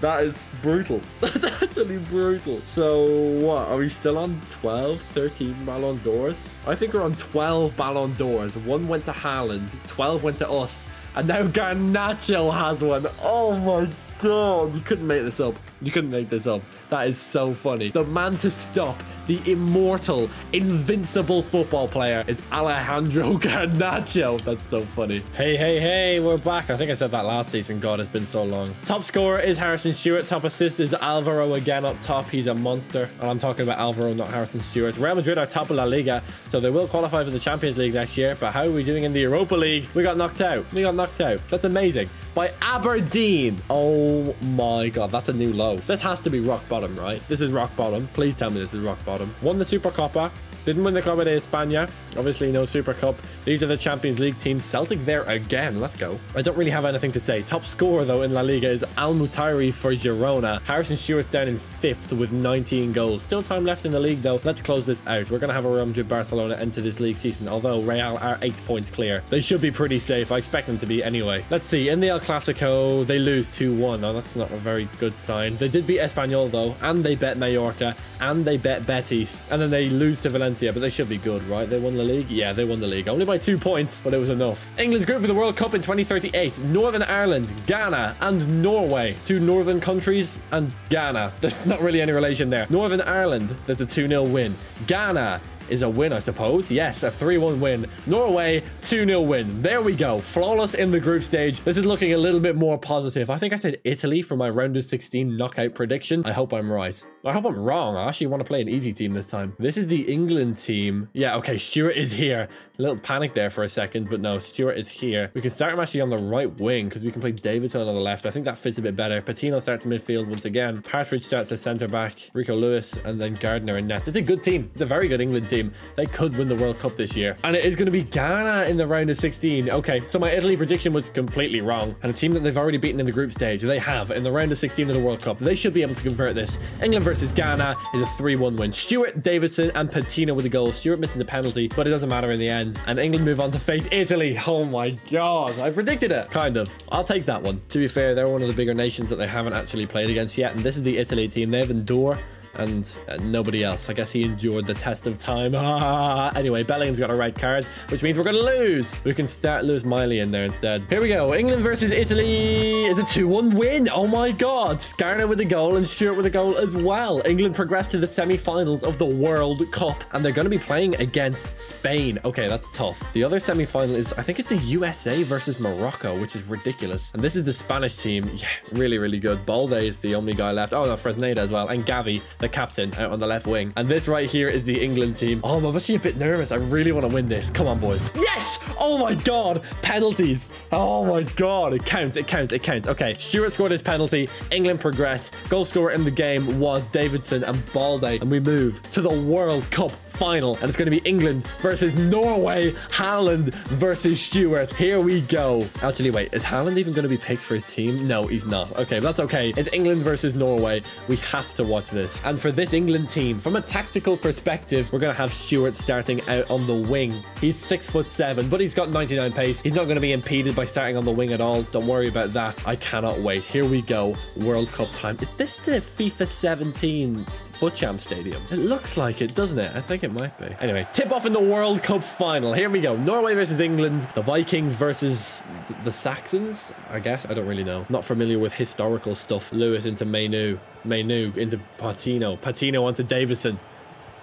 That is brutal. That's actually brutal. So what? Are we still on 12, 13 Ballon d'Ors? I think we're on 12 Ballon d'Ors. One went to Haaland. 12 went to us. And now Garnacho has one. Oh my God. You couldn't make this up. You couldn't make this up. That is so funny. The man to stop the immortal, invincible football player is Alejandro Garnacho. That's so funny. Hey, hey, hey, we're back. I think I said that last season. God, it's been so long. Top scorer is Harrison Stewart. Top assist is Alvaro again up top. He's a monster. And I'm talking about Alvaro, not Harrison Stewart. Real Madrid are top of La Liga, so they will qualify for the Champions League next year. But how are we doing in the Europa League? We got knocked out. We got knocked out. That's amazing. By Aberdeen. Oh Oh my God, that's a new low. This has to be rock bottom, right? This is rock bottom. Please tell me this is rock bottom. Won the Super Copa. Didn't win the Copa de España. Obviously, no Super Cup. These are the Champions League teams. Celtic there again. Let's go. I don't really have anything to say. Top scorer, though, in La Liga is Al Mutairi for Girona. Harrison Stewart's down in fifth with 19 goals. Still time left in the league, though. Let's close this out. We're going to have a Real Madrid Barcelona enter this league season, although Real are eight points clear. They should be pretty safe. I expect them to be anyway. Let's see. In the El Clasico, they lose 2-1. No, that's not a very good sign. They did beat Espanyol, though, and they bet Mallorca, and they bet Betis, and then they lose to Valencia, but they should be good, right? They won the league? Yeah, they won the league. Only by two points, but it was enough. England's group for the World Cup in 2038. Northern Ireland, Ghana, and Norway. Two northern countries and Ghana. There's not really any relation there. Northern Ireland, there's a 2-0 win. Ghana, is a win, I suppose. Yes, a 3-1 win. Norway, 2-0 win. There we go. Flawless in the group stage. This is looking a little bit more positive. I think I said Italy for my round of 16 knockout prediction. I hope I'm right. I hope I'm wrong. I actually want to play an easy team this time. This is the England team. Yeah, okay, Stewart is here. A little panic there for a second, but no, Stewart is here. We can start him actually on the right wing because we can play Davidson on the left. I think that fits a bit better. Patino starts midfield once again. Partridge starts as centre back. Rico Lewis and then Gardner in nets. It's a good team. It's a very good England team. They could win the World Cup this year. And it is going to be Ghana in the round of 16. Okay, so my Italy prediction was completely wrong. And a team that they've already beaten in the group stage, they have in the round of 16 of the World Cup. They should be able to convert this. England versus Ghana is a 3-1 win. Stewart, Davidson, and Patino with a goal. Stewart misses a penalty, but it doesn't matter in the end. And England move on to face Italy. Oh my god, I predicted it. Kind of. I'll take that one. To be fair, they're one of the bigger nations that they haven't actually played against yet. And this is the Italy team. They have Ndour and uh, nobody else. I guess he endured the test of time. Ah, anyway, Bellingham's got a red card, which means we're going to lose. We can start Lewis Miley in there instead. Here we go. England versus Italy is a 2-1 win. Oh my god. Garner with a goal and Stewart with a goal as well. England progress to the semi-finals of the World Cup, and they're going to be playing against Spain. Okay, that's tough. The other semi-final is, I think it's the USA versus Morocco, which is ridiculous. And this is the Spanish team. Yeah, really, really good. Balde is the only guy left. Oh, no, Fresneda as well. And Gavi, the captain out on the left wing. And this right here is the England team. Oh, I'm actually a bit nervous. I really want to win this. Come on, boys. Yes! Oh my God. Penalties. Oh my God. It counts. It counts. It counts. Okay. Stewart scored his penalty. England progress. Goal scorer in the game was Davidson and Balde. And we move to the World Cup final. And it's going to be England versus Norway. Haaland versus Stewart. Here we go. Actually, wait. Is Haaland even going to be picked for his team? No, he's not. Okay, that's okay. It's England versus Norway. We have to watch this. And for this England team, from a tactical perspective, we're going to have Stewart starting out on the wing. He's six foot seven, but he's got 99 pace. He's not going to be impeded by starting on the wing at all. Don't worry about that. I cannot wait. Here we go. World Cup time. Is this the FIFA 17 FUT Champ Stadium? It looks like it, doesn't it? I think it might be. Anyway, tip off in the World Cup final. Here we go. Norway versus England. The Vikings versus the Saxons, I guess. I don't really know. Not familiar with historical stuff. Lewis into Mainoo. Mainoo into Patino. Patino onto Davison.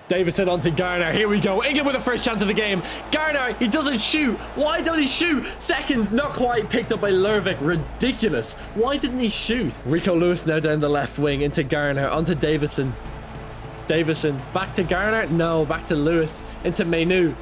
Davison onto Garner. Here we go. England with the first chance of the game. Garner, he doesn't shoot. Why don't he shoot? Seconds, not quite picked up by Lervik. Ridiculous. Why didn't he shoot? Rico Lewis now down the left wing into Garner. Onto Davison. Davison. Back to Garner. No, back to Lewis. Into Mainoo.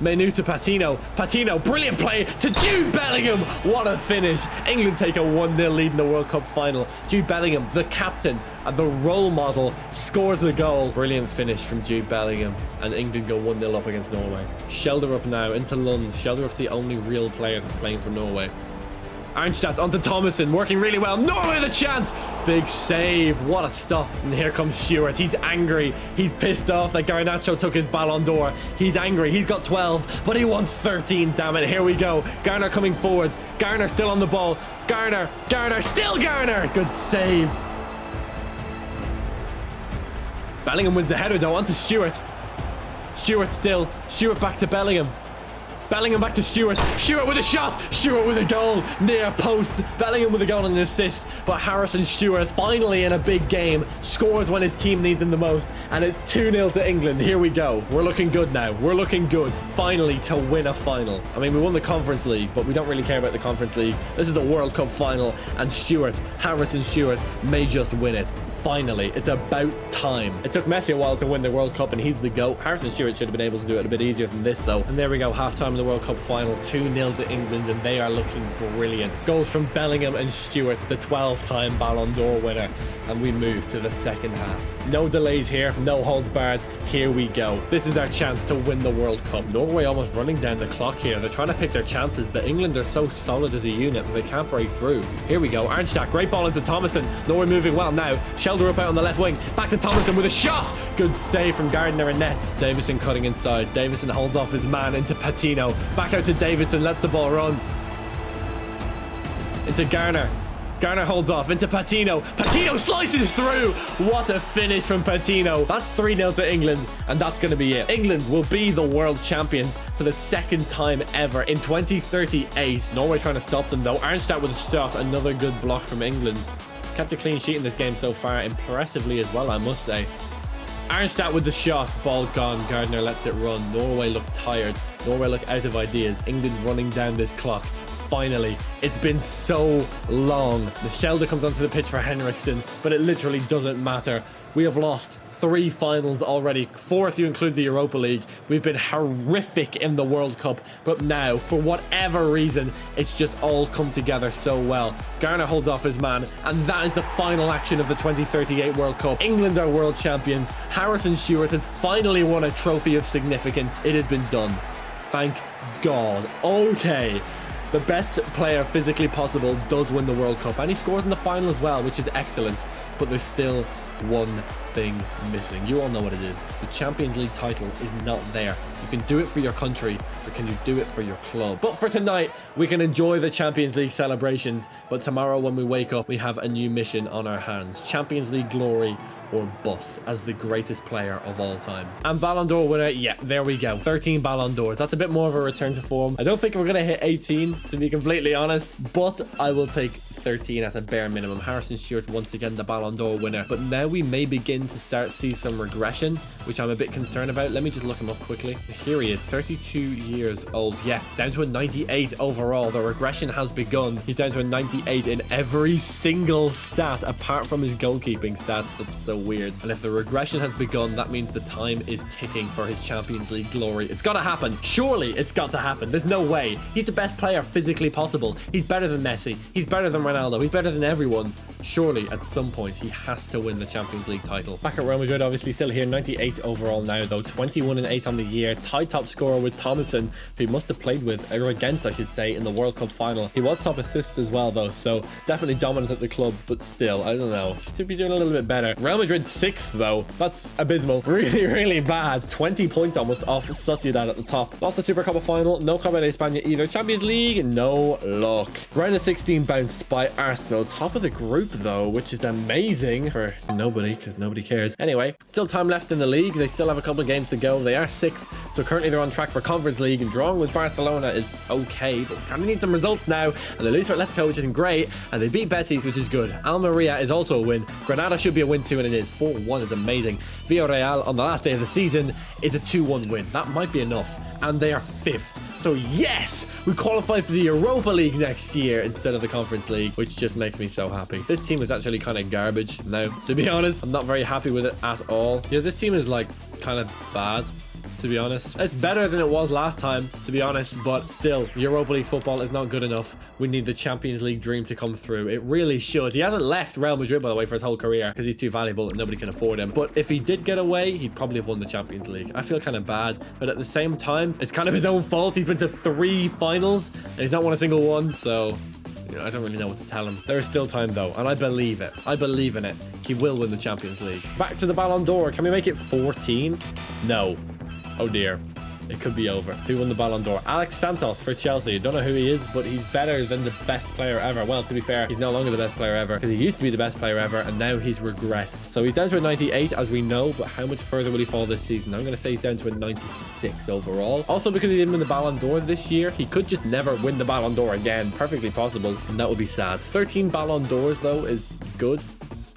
Mainoo to Patino. Patino, brilliant play to Jude Bellingham. What a finish. England take a 1-0 lead in the World Cup final. Jude Bellingham, the captain and the role model, scores the goal. Brilliant finish from Jude Bellingham. And England go 1-0 up against Norway. Schjelderup now into Lund. Schjelderup's the only real player that's playing for Norway. Arnstad onto Thomason, working really well. Norway the chance. Big save. What a stop. And here comes Stewart. He's angry. He's pissed off that Garnacho took his Ballon d'Or. He's angry. He's got 12, but he wants 13. Damn it. Here we go. Garner coming forward. Garner still on the ball. Garner. Garner. Still Garner. Good save. Bellingham wins the header though. Onto Stewart. Stewart still. Stewart back to Bellingham. Bellingham back to Stewart. Stewart with a shot. Stewart with a goal. Near post. Bellingham with a goal and an assist. But Harrison Stewart, finally in a big game, scores when his team needs him the most. And it's 2-0 to England. Here we go. We're looking good now. We're looking good. Finally to win a final. I mean, we won the Conference League, but we don't really care about the Conference League. This is the World Cup final. And Stewart, Harrison Stewart, may just win it. Finally. It's about time. It took Messi a while to win the World Cup, and he's the GOAT. Harrison Stewart should have been able to do it a bit easier than this, though. And there we go. Half-time the World Cup final 2-0 to England and they are looking brilliant. Goals from Bellingham and Stewart, the 12-time Ballon d'Or winner and we move to the second half. No delays here, no holds barred. Here we go. This is our chance to win the World Cup. Norway almost running down the clock here. They're trying to pick their chances, but England are so solid as a unit that they can't break through. Here we go. Arnstad, great ball into Thomason. Norway moving well now. Schjelderup out on the left wing. Back to Thomason with a shot. Good save from Gardner and Nets. Davison cutting inside. Davison holds off his man into Patino. Back out to Davidson. Lets the ball run. Into Garner. Garner holds off into Patino. Patino slices through. What a finish from Patino. That's 3-0 to England, and that's going to be it. England will be the world champions for the second time ever in 2038. Norway trying to stop them, though. Arnstad with a shot. Another good block from England. Kept a clean sheet in this game so far, impressively as well, I must say. Arnstad with the shot, ball gone. Gardner lets it run. Norway look tired. Norway look out of ideas. England running down this clock. Finally, it's been so long. The Schelde comes onto the pitch for Henriksen, but it literally doesn't matter. We have lost three finals already, four if you include the Europa League. We've been horrific in the World Cup, but now, for whatever reason, it's just all come together so well. Garner holds off his man, and that is the final action of the 2038 World Cup. England are world champions. Harrison Stewart has finally won a trophy of significance. It has been done. Thank God. Okay. The best player physically possible does win the World Cup, and he scores in the final as well, which is excellent. But there's still one thing missing. You all know what it is. The Champions League title is not there. You can do it for your country, but can you do it for your club? But for tonight, we can enjoy the Champions League celebrations. But tomorrow, when we wake up, we have a new mission on our hands Champions League glory or bust as the greatest player of all time. And Ballon d'Or winner, yeah, there we go. 13 Ballon d'Ors. That's a bit more of a return to form. I don't think we're going to hit 18, to be completely honest, but I will take 13 as a bare minimum. Harrison Stewart once again the Ballon d'Or winner. But now we may begin to start see some regression, which I'm a bit concerned about. Let me just look him up quickly. Here he is, 32 years old. Yeah, down to a 98 overall. The regression has begun. He's down to a 98 in every single stat apart from his goalkeeping stats. That's so weird. And if the regression has begun, that means the time is ticking for his Champions League glory. It's got to happen. Surely it's got to happen. There's no way. He's the best player physically possible. He's better than Messi. He's better than Ronaldo. He's better than everyone. Surely, at some point, he has to win the Champions League title. Back at Real Madrid, obviously still here. 98 overall now, though. 21 and 8 on the year. Tied top scorer with Thomason, who he must have played with, or against, I should say, in the World Cup final. He was top assists as well, though, so definitely dominant at the club, but still, I don't know. To be doing a little bit better. Real Madrid 6th, though. That's abysmal. Really, really bad. 20 points almost off Sociedad at the top. Lost the Super Cup final. No Copa de España either. Champions League, no luck. Round of 16 bounced by Arsenal. Top of the group, though, which is amazing for nobody, because nobody cares. Anyway, still time left in the league. They still have a couple of games to go. They are sixth, so currently they're on track for Conference League, and drawing with Barcelona is okay, but kind of need some results now. And they lose for Atletico, which isn't great, and they beat Betis, which is good. Almeria is also a win. Granada should be a win too, and it is. 4-1 is amazing. Villarreal on the last day of the season is a 2-1 win. That might be enough, and they are fifth. So yes, we qualify for the Europa League next year instead of the Conference League, which just makes me so happy. This team is actually kind of garbage now, to be honest. I'm not very happy with it at all. Yeah, this team is like kind of bad to be honest. It's better than it was last time, to be honest, but still, Europa League football is not good enough. We need the Champions League dream to come through. It really should. He hasn't left Real Madrid, by the way, for his whole career because he's too valuable and nobody can afford him. But if he did get away, he'd probably have won the Champions League. I feel kind of bad, but at the same time, it's kind of his own fault. He's been to three finals and he's not won a single one, so I don't really know what to tell him. There is still time though, and I believe it. I believe in it. He will win the Champions League. Back to the Ballon d'Or. Can we make it 14? No. Oh dear. It could be over. Who won the Ballon d'Or? Alex Santos for Chelsea. Don't know who he is, but he's better than the best player ever. Well, to be fair, he's no longer the best player ever because he used to be the best player ever and now he's regressed. So he's down to a 98 as we know, but how much further will he fall this season? I'm going to say he's down to a 96 overall. Also, because he didn't win the Ballon d'Or this year, he could just never win the Ballon d'Or again. Perfectly possible, and that would be sad. 13 Ballon d'Ors, though, is good.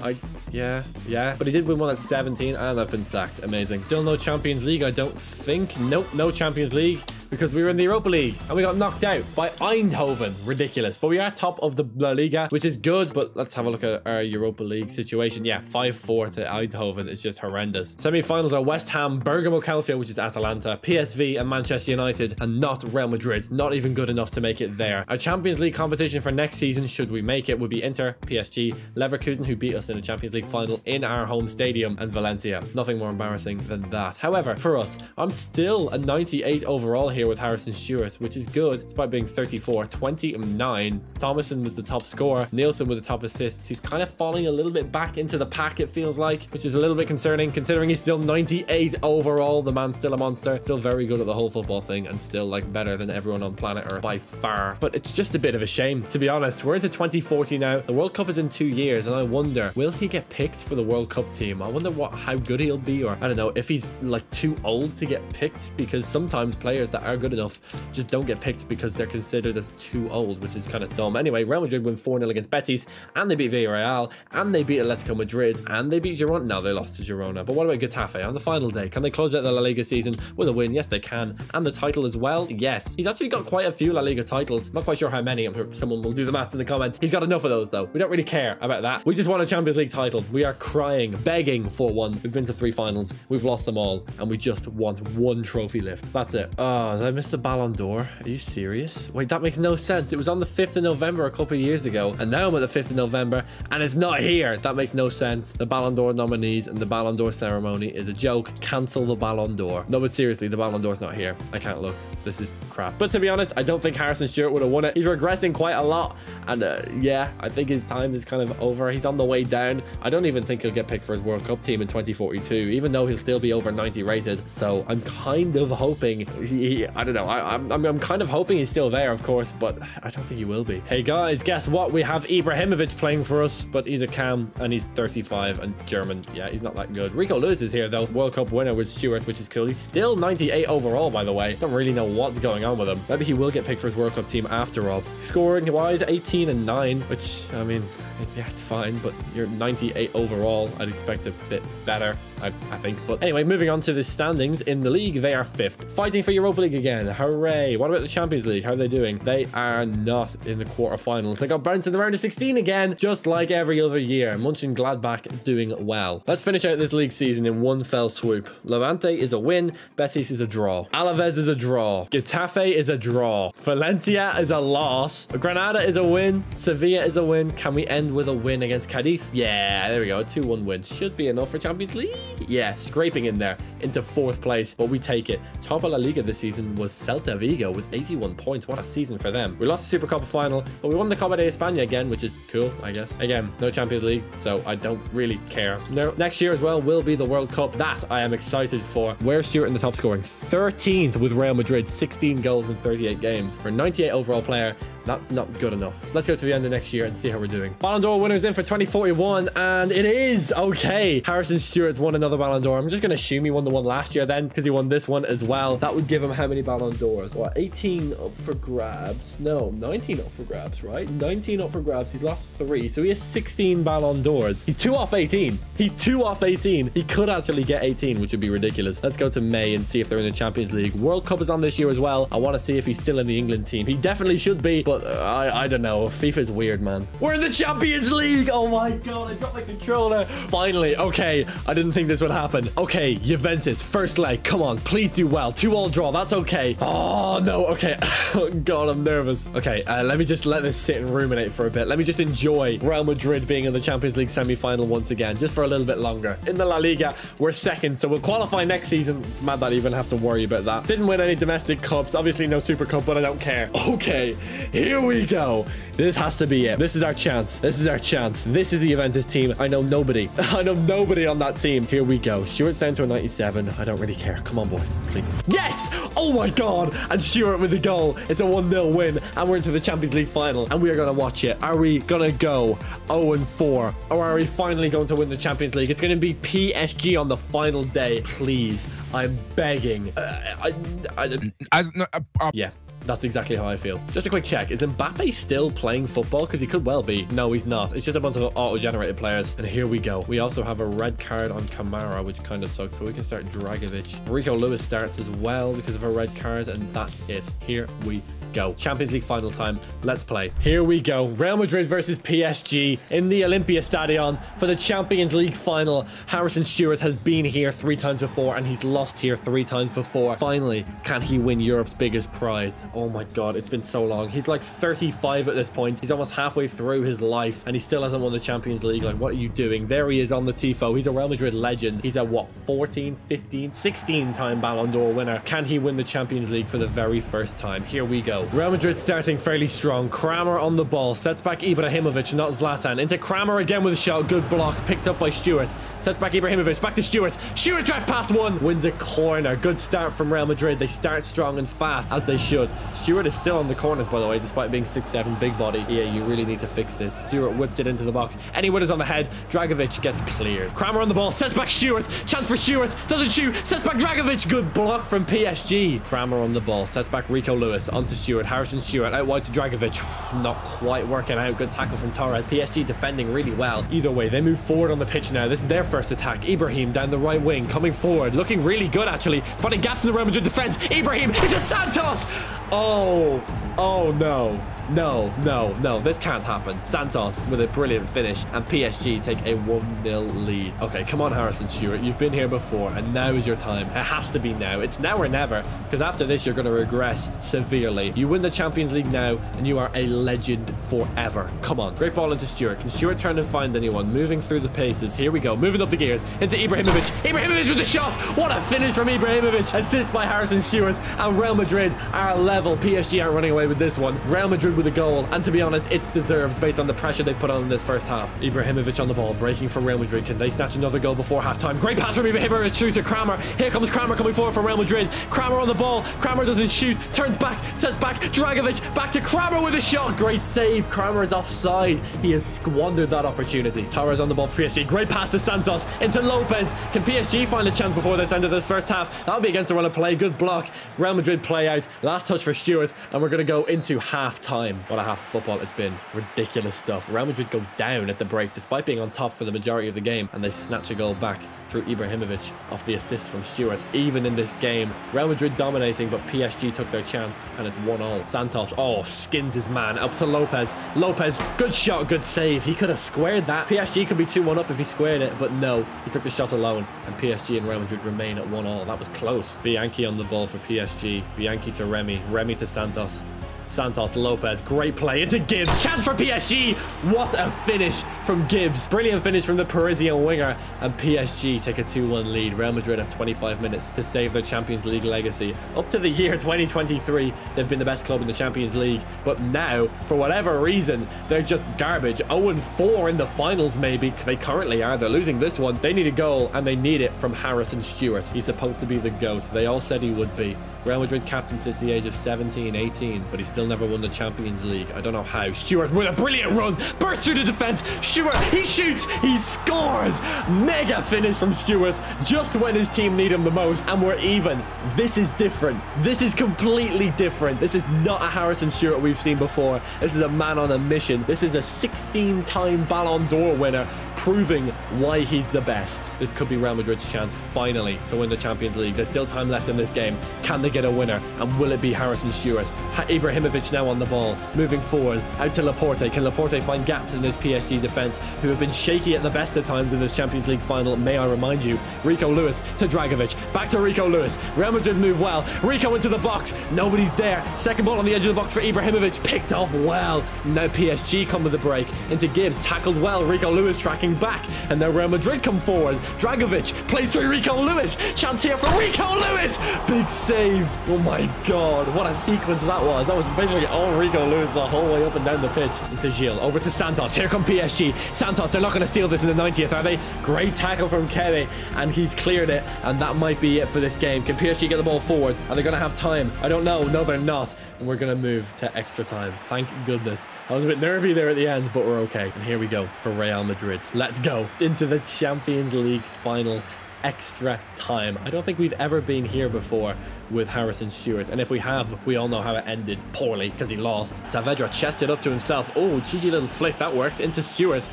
I, yeah, yeah. But he did win one at 17 and I've been sacked. Amazing. Still no Champions League, I don't think. Nope, no Champions League because we were in the Europa League and we got knocked out by Eindhoven. Ridiculous. But we are top of the La Liga, which is good. But let's have a look at our Europa League situation. Yeah, 5-4 to Eindhoven is just horrendous. Semi-finals are West Ham, Bergamo Calcio, which is Atalanta, PSV and Manchester United, and not Real Madrid. Not even good enough to make it there. Our Champions League competition for next season, should we make it, would be Inter, PSG, Leverkusen, who beat us in the Champions League final in our home stadium, and Valencia. Nothing more embarrassing than that. However, for us, I'm still a 98 overall here here with Harrison Stewart, which is good despite being 34, 20 and 9. Thomason was the top scorer, Nielsen with the top assists. He's kind of falling a little bit back into the pack, it feels like, which is a little bit concerning considering he's still 98 overall. The man's still a monster, still very good at the whole football thing, and still like better than everyone on planet Earth by far. But it's just a bit of a shame, to be honest. We're into 2040 now. The World Cup is in two years, and I wonder, will he get picked for the World Cup team? I wonder what how good he'll be, or I don't know, if he's like too old to get picked, because sometimes players that are good enough just don't get picked because they're considered as too old, which is kind of dumb. Anyway, Real Madrid win 4-0 against Betis, and they beat Villarreal, and they beat Atletico Madrid, and they beat Girona. No, they lost to Girona. But what about Getafe on the final day? Can they close out the La Liga season with a win? Yes, they can. And the title as well? Yes. He's actually got quite a few La Liga titles. Not quite sure how many. I'm sure someone will do the maths in the comments. He's got enough of those, though. We don't really care about that. We just want a Champions League title. We are crying, begging for one. We've been to three finals. We've lost them all, and we just want one trophy lift. That's it. Oh, I miss the Ballon d'Or? Are you serious? Wait, that makes no sense. It was on the 5th of November a couple of years ago, and now I'm at the 5th of November, and it's not here. That makes no sense. The Ballon d'Or nominees and the Ballon d'Or ceremony is a joke. Cancel the Ballon d'Or. No, but seriously, the Ballon d'Or's not here. I can't look. This is crap. But to be honest, I don't think Harrison Stewart would have won it. He's regressing quite a lot, and uh, yeah, I think his time is kind of over. He's on the way down. I don't even think he'll get picked for his World Cup team in 2042, even though he'll still be over 90 rated. So I'm kind of hoping he, I don't know. I, I'm, I'm kind of hoping he's still there, of course, but I don't think he will be. Hey guys, guess what? We have Ibrahimovic playing for us, but he's a cam and he's 35 and German. Yeah, he's not that good. Rico Lewis is here though. World Cup winner with Stewart, which is cool. He's still 98 overall, by the way. Don't really know what's going on with him. Maybe he will get picked for his World Cup team after all. Scoring wise, 18 and 9, which, I mean, it's, yeah, it's fine, but you're 98 overall. I'd expect a bit better, I, I think. But anyway, moving on to the standings in the league, they are fifth. Fighting for Europa League again. Hooray. What about the Champions League? How are they doing? They are not in the quarterfinals. They got bounced in the round of 16 again, just like every other year. Mönchengladbach doing well. Let's finish out this league season in one fell swoop. Levante is a win. Betis is a draw. Alaves is a draw. Getafe is a draw. Valencia is a loss. Granada is a win. Sevilla is a win. Can we end with a win against Cadiz? Yeah, there we go. A 2-1 win. Should be enough for Champions League. Yeah, scraping in there into fourth place, but we take it. Top of La Liga this season was Celta Vigo with 81 points. What a season for them. We lost the Super Cup final, but we won the Copa de España again, which is cool, I guess. Again, no Champions League, so I don't really care. No, next year as well will be the World Cup. That I am excited for. Where's Stewart in the top scoring? 13th with Real Madrid, 16 goals in 38 games. For 98 overall player, that's not good enough. Let's go to the end of next year and see how we're doing. Ballon d'Or winners in for 2041, and it is okay. Harrison Stewart's won another Ballon d'Or. I'm just going to assume he won the one last year then, because he won this one as well. That would give him how many Ballon d'Ors? What, 18 up for grabs? No, 19 up for grabs, right? 19 up for grabs. He's lost three, so he has 16 Ballon d'Ors. He's two off 18. He's two off 18. He could actually get 18, which would be ridiculous. Let's go to May and see if they're in the Champions League. World Cup is on this year as well. I want to see if he's still in the England team. He definitely should be, but uh, I, I don't know. FIFA's weird, man. We're in the Champions League. Oh my god, I dropped my controller. Finally, okay. I didn't think this would happen. Okay, Juventus, first leg. Come on, please do well. Two all draw. That's okay. Oh no. Okay. oh god, I'm nervous. Okay, uh, let me just let this sit and ruminate for a bit. Let me just enjoy Real Madrid being in the Champions League semi-final once again, just for a little bit longer. In the La Liga, we're second, so we'll qualify next season. It's mad that I even have to worry about that. Didn't win any domestic cups. Obviously, no Super Cup, but I don't care. Okay, here we go. This has to be it. This is our chance. This is our chance. This is the Juventus team. I know nobody. I know nobody on that team. Here we go. Stewart's down to a 97. I don't really care. Come on, boys. Please. Yes! Oh my god! And Stewart with the goal. It's a 1-0 win. And we're into the Champions League final. And we are going to watch it. Are we going to go 0-4? Or are we finally going to win the Champions League? It's going to be PSG on the final day. Please. I'm begging. Uh, I, I, As, no, uh, uh, yeah. That's exactly how I feel. Just a quick check. Is Mbappe still playing football? Because he could well be. No, he's not. It's just a bunch of auto-generated players. And here we go. We also have a red card on Kamara, which kind of sucks. But we can start Dragovic. Rico Lewis starts as well because of a red card. And that's it. Here we go. Champions League final time. Let's play. Here we go. Real Madrid versus PSG in the Olympia Stadion for the Champions League final. Harrison Stewart has been here three times before and he's lost here three times before. Finally, can he win Europe's biggest prize? Oh my god, it's been so long. He's like 35 at this point. He's almost halfway through his life and he still hasn't won the Champions League. Like, what are you doing? There he is on the Tifo. He's a Real Madrid legend. He's a what, 14, 15, 16 time Ballon d'Or winner. Can he win the Champions League for the very first time? Here we go. Real Madrid starting fairly strong. Kramer on the ball. Sets back Ibrahimovic, not Zlatan. Into Kramer again with a shot. Good block. Picked up by Stewart. Sets back Ibrahimovic. Back to Stewart. Stewart drive past one. Wins a corner. Good start from Real Madrid. They start strong and fast as they should. Stewart is still on the corners, by the way, despite being 6'7", big body. Yeah, you really need to fix this. Stewart whips it into the box. Any winners on the head. Dragovic gets cleared. Kramer on the ball. Sets back Stewart. Chance for Stewart. Doesn't shoot. Sets back Dragovic. Good block from PSG. Kramer on the ball. Sets back Rico Lewis. Onto Stewart. Harrison Stewart. Out wide to Dragovic. Not quite working out. Good tackle from Torres. PSG defending really well. Either way, they move forward on the pitch now. This is their first attack. Ibrahim down the right wing. Coming forward. Looking really good, actually. Finding gaps in the Real Madrid defense. Ibrahim into Santos. Oh. Oh, no. No, no, no, this can't happen. Santos with a brilliant finish and PSG take a 1-0 lead. Okay, come on, Harrison Stewart. You've been here before and now is your time. It has to be now. It's now or never because after this, you're going to regress severely. You win the Champions League now and you are a legend forever. Come on. Great ball into Stewart. Can Stewart turn and find anyone? Moving through the paces. Here we go. Moving up the gears into Ibrahimovic. Ibrahimovic with the shot. What a finish from Ibrahimovic. Assist by Harrison Stewart and Real Madrid are level. PSG aren't running away with this one. Real Madrid with a goal. And to be honest, it's deserved based on the pressure they put on in this first half. Ibrahimovic on the ball, breaking for Real Madrid. Can they snatch another goal before halftime? Great pass from Ibrahimovic through to Kramer. Here comes Kramer coming forward for Real Madrid. Kramer on the ball. Kramer doesn't shoot. Turns back. Sets back. Dragovic back to Kramer with a shot. Great save. Kramer is offside. He has squandered that opportunity. Torres on the ball for PSG. Great pass to Santos into Lopez. Can PSG find a chance before this end of the first half? That'll be against the run of play. Good block. Real Madrid play out. Last touch for Stewart. And we're going to go into half time. What a half football it's been. Ridiculous stuff. Real Madrid go down at the break despite being on top for the majority of the game. And they snatch a goal back through Ibrahimovic off the assist from Stewart. Even in this game, Real Madrid dominating, but PSG took their chance and it's 1-all. Santos, oh, skins his man up to Lopez. Lopez, good shot, good save. He could have squared that. PSG could be 2-1 up if he squared it, but no, he took the shot alone and PSG and Real Madrid remain at 1-all. That was close. Bianchi on the ball for PSG. Bianchi to Remy. Remy to Santos. Santos Lopez, great play into Gibbs. Chance for PSG. What a finish from Gibbs. Brilliant finish from the Parisian winger. And PSG take a 2-1 lead. Real Madrid have 25 minutes to save their Champions League legacy. Up to the year 2023, they've been the best club in the Champions League. But now, for whatever reason, they're just garbage. 0-4 in the finals, maybe. They currently are. They're losing this one. They need a goal, and they need it from Harrison Stewart. He's supposed to be the GOAT. They all said he would be. Real Madrid captain since the age of 17, 18, but he still never won the Champions League. I don't know how. Stewart with a brilliant run, bursts through the defense. Stewart, he shoots, he scores. Mega finish from Stewart just when his team need him the most, and we're even. This is different. This is completely different. This is not a Harrison Stewart we've seen before. This is a man on a mission. This is a 16-time Ballon d'Or winner proving why he's the best. This could be Real Madrid's chance finally to win the Champions League. There's still time left in this game. Can they get a winner? And will it be Harrison Stewart? Ha Ibrahimovic now on the ball, moving forward, out to Laporte. Can Laporte find gaps in this PSG defense, who have been shaky at the best of times in this Champions League final? May I remind you, Rico Lewis to Dragovic, back to Rico Lewis. Real Madrid move well. Rico into the box. Nobody's there. Second ball on the edge of the box for Ibrahimovic, picked off well. Now PSG come with the break into Gibbs, tackled well. Rico Lewis tracking back, and now Real Madrid come forward. Dragovic plays through Rico Lewis. Chance here for Rico Lewis. Big save. Oh my god, what a sequence that was. That was basically all Rico Lewis the whole way up and down the pitch. Into Gilles, over to Santos. Here come PSG. Santos, they're not going to steal this in the 90th, are they? Great tackle from Kebe, and he's cleared it, and that might be it for this game. Can PSG get the ball forward? Are they going to have time? I don't know. No, they're not. And we're going to move to extra time. Thank goodness. I was a bit nervy there at the end, but we're okay. And here we go for Real Madrid. Let's go into the Champions League's final extra time. I don't think we've ever been here before with Harrison Stewart. And if we have, we all know how it ended poorly because he lost. Saavedra chested up to himself. Oh, cheeky little flick. That works into Stewart.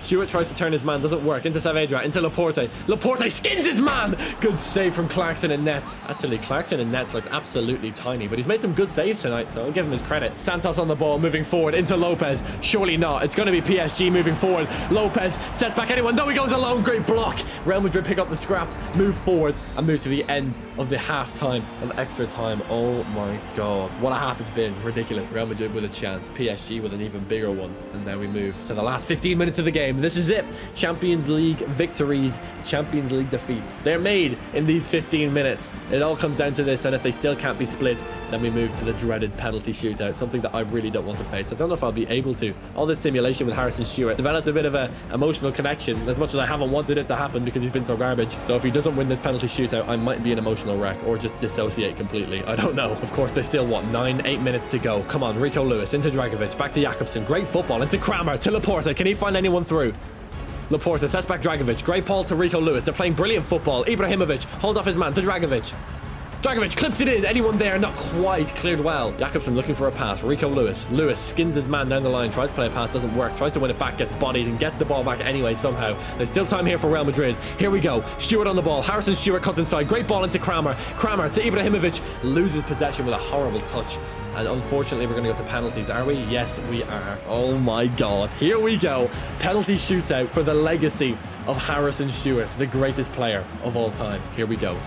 Stewart tries to turn his man, doesn't work. Into Saavedra, into Laporte. Laporte skins his man! Good save from Clarkson and Nets. Actually, Clarkson and Nets looks absolutely tiny, but he's made some good saves tonight, so I'll give him his credit. Santos on the ball, moving forward into Lopez. Surely not. It's going to be PSG moving forward. Lopez sets back anyone. No, he goes alone. Great block. Real Madrid pick up the scraps, move forward, and move to the end of the half time and extra time. Oh my god. What a half it's been. Ridiculous. Real Madrid with a chance. PSG with an even bigger one. And now we move to the last 15 minutes of the game. This is it. Champions League victories, Champions League defeats. They're made in these 15 minutes. It all comes down to this. And if they still can't be split, then we move to the dreaded penalty shootout. Something that I really don't want to face. I don't know if I'll be able to. All this simulation with Harrison Stewart developed a bit of an emotional connection as much as I haven't wanted it to happen because he's been so garbage. So if he doesn't win this penalty shootout, I might be an emotional wreck or just dissociate completely. I don't know. Of course, there's still, what, nine, eight minutes to go. Come on, Rico Lewis into Dragovic, back to Jakobsen. Great football into Kramer, to Laporte. Can he find anyone through? Laporte sets back Dragovic. Great ball to Rico Lewis. They're playing brilliant football. Ibrahimovic holds off his man to Dragovic. Dragovic clips it in. Anyone there? Not quite cleared well. Jakobsen looking for a pass. Rico Lewis. Lewis skins his man down the line. Tries to play a pass. Doesn't work. Tries to win it back. Gets bodied and gets the ball back anyway somehow. There's still time here for Real Madrid. Here we go. Stewart on the ball. Harrison Stewart cuts inside. Great ball into Kramer. Kramer to Ibrahimovic. Loses possession with a horrible touch. And unfortunately, we're going to go to penalties, are we? Yes, we are. Oh my god. Here we go. Penalty shootout for the legacy of Harrison Stewart, the greatest player of all time. Here we go.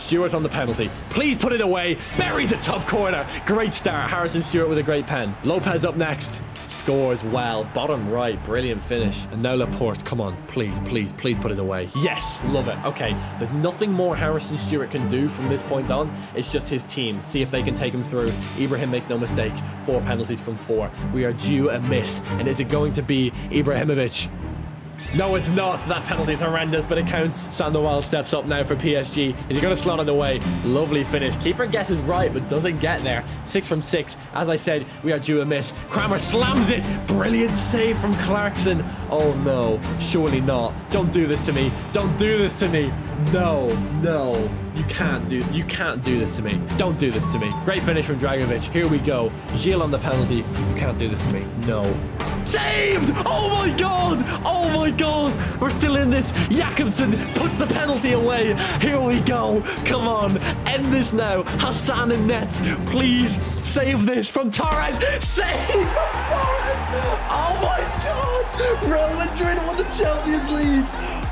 Stewart on the penalty. Please put it away. Bury the top corner. Great start. Harrison Stewart with a great pen. Lopez up next. Scores well. Bottom right. Brilliant finish. And now Laporte. Come on. Please, please, please put it away. Yes. Love it. Okay. There's nothing more Harrison Stewart can do from this point on. It's just his team. See if they can take him through. Ibrahim makes no mistake. Four penalties from four. We are due a miss. And is it going to be Ibrahimovic? No, it's not. That penalty is horrendous, but it counts. Sandoval steps up now for PSG. Is he going to slot it away? Lovely finish. Keeper guesses right, but doesn't get there. Six from six. As I said, we are due a miss. Kramer slams it. Brilliant save from Clarkson. Oh, no. Surely not. Don't do this to me. Don't do this to me. No, no. You can't do you can't do this to me. Don't do this to me. Great finish from Dragovic. Here we go. Gilles on the penalty. You can't do this to me. No. Saved! Oh my god! Oh my god! We're still in this. Jakobsen puts the penalty away. Here we go. Come on. End this now. Hassan and Nets. Please save this from Torres. Save! Oh my god! Real Madrid won the Champions League.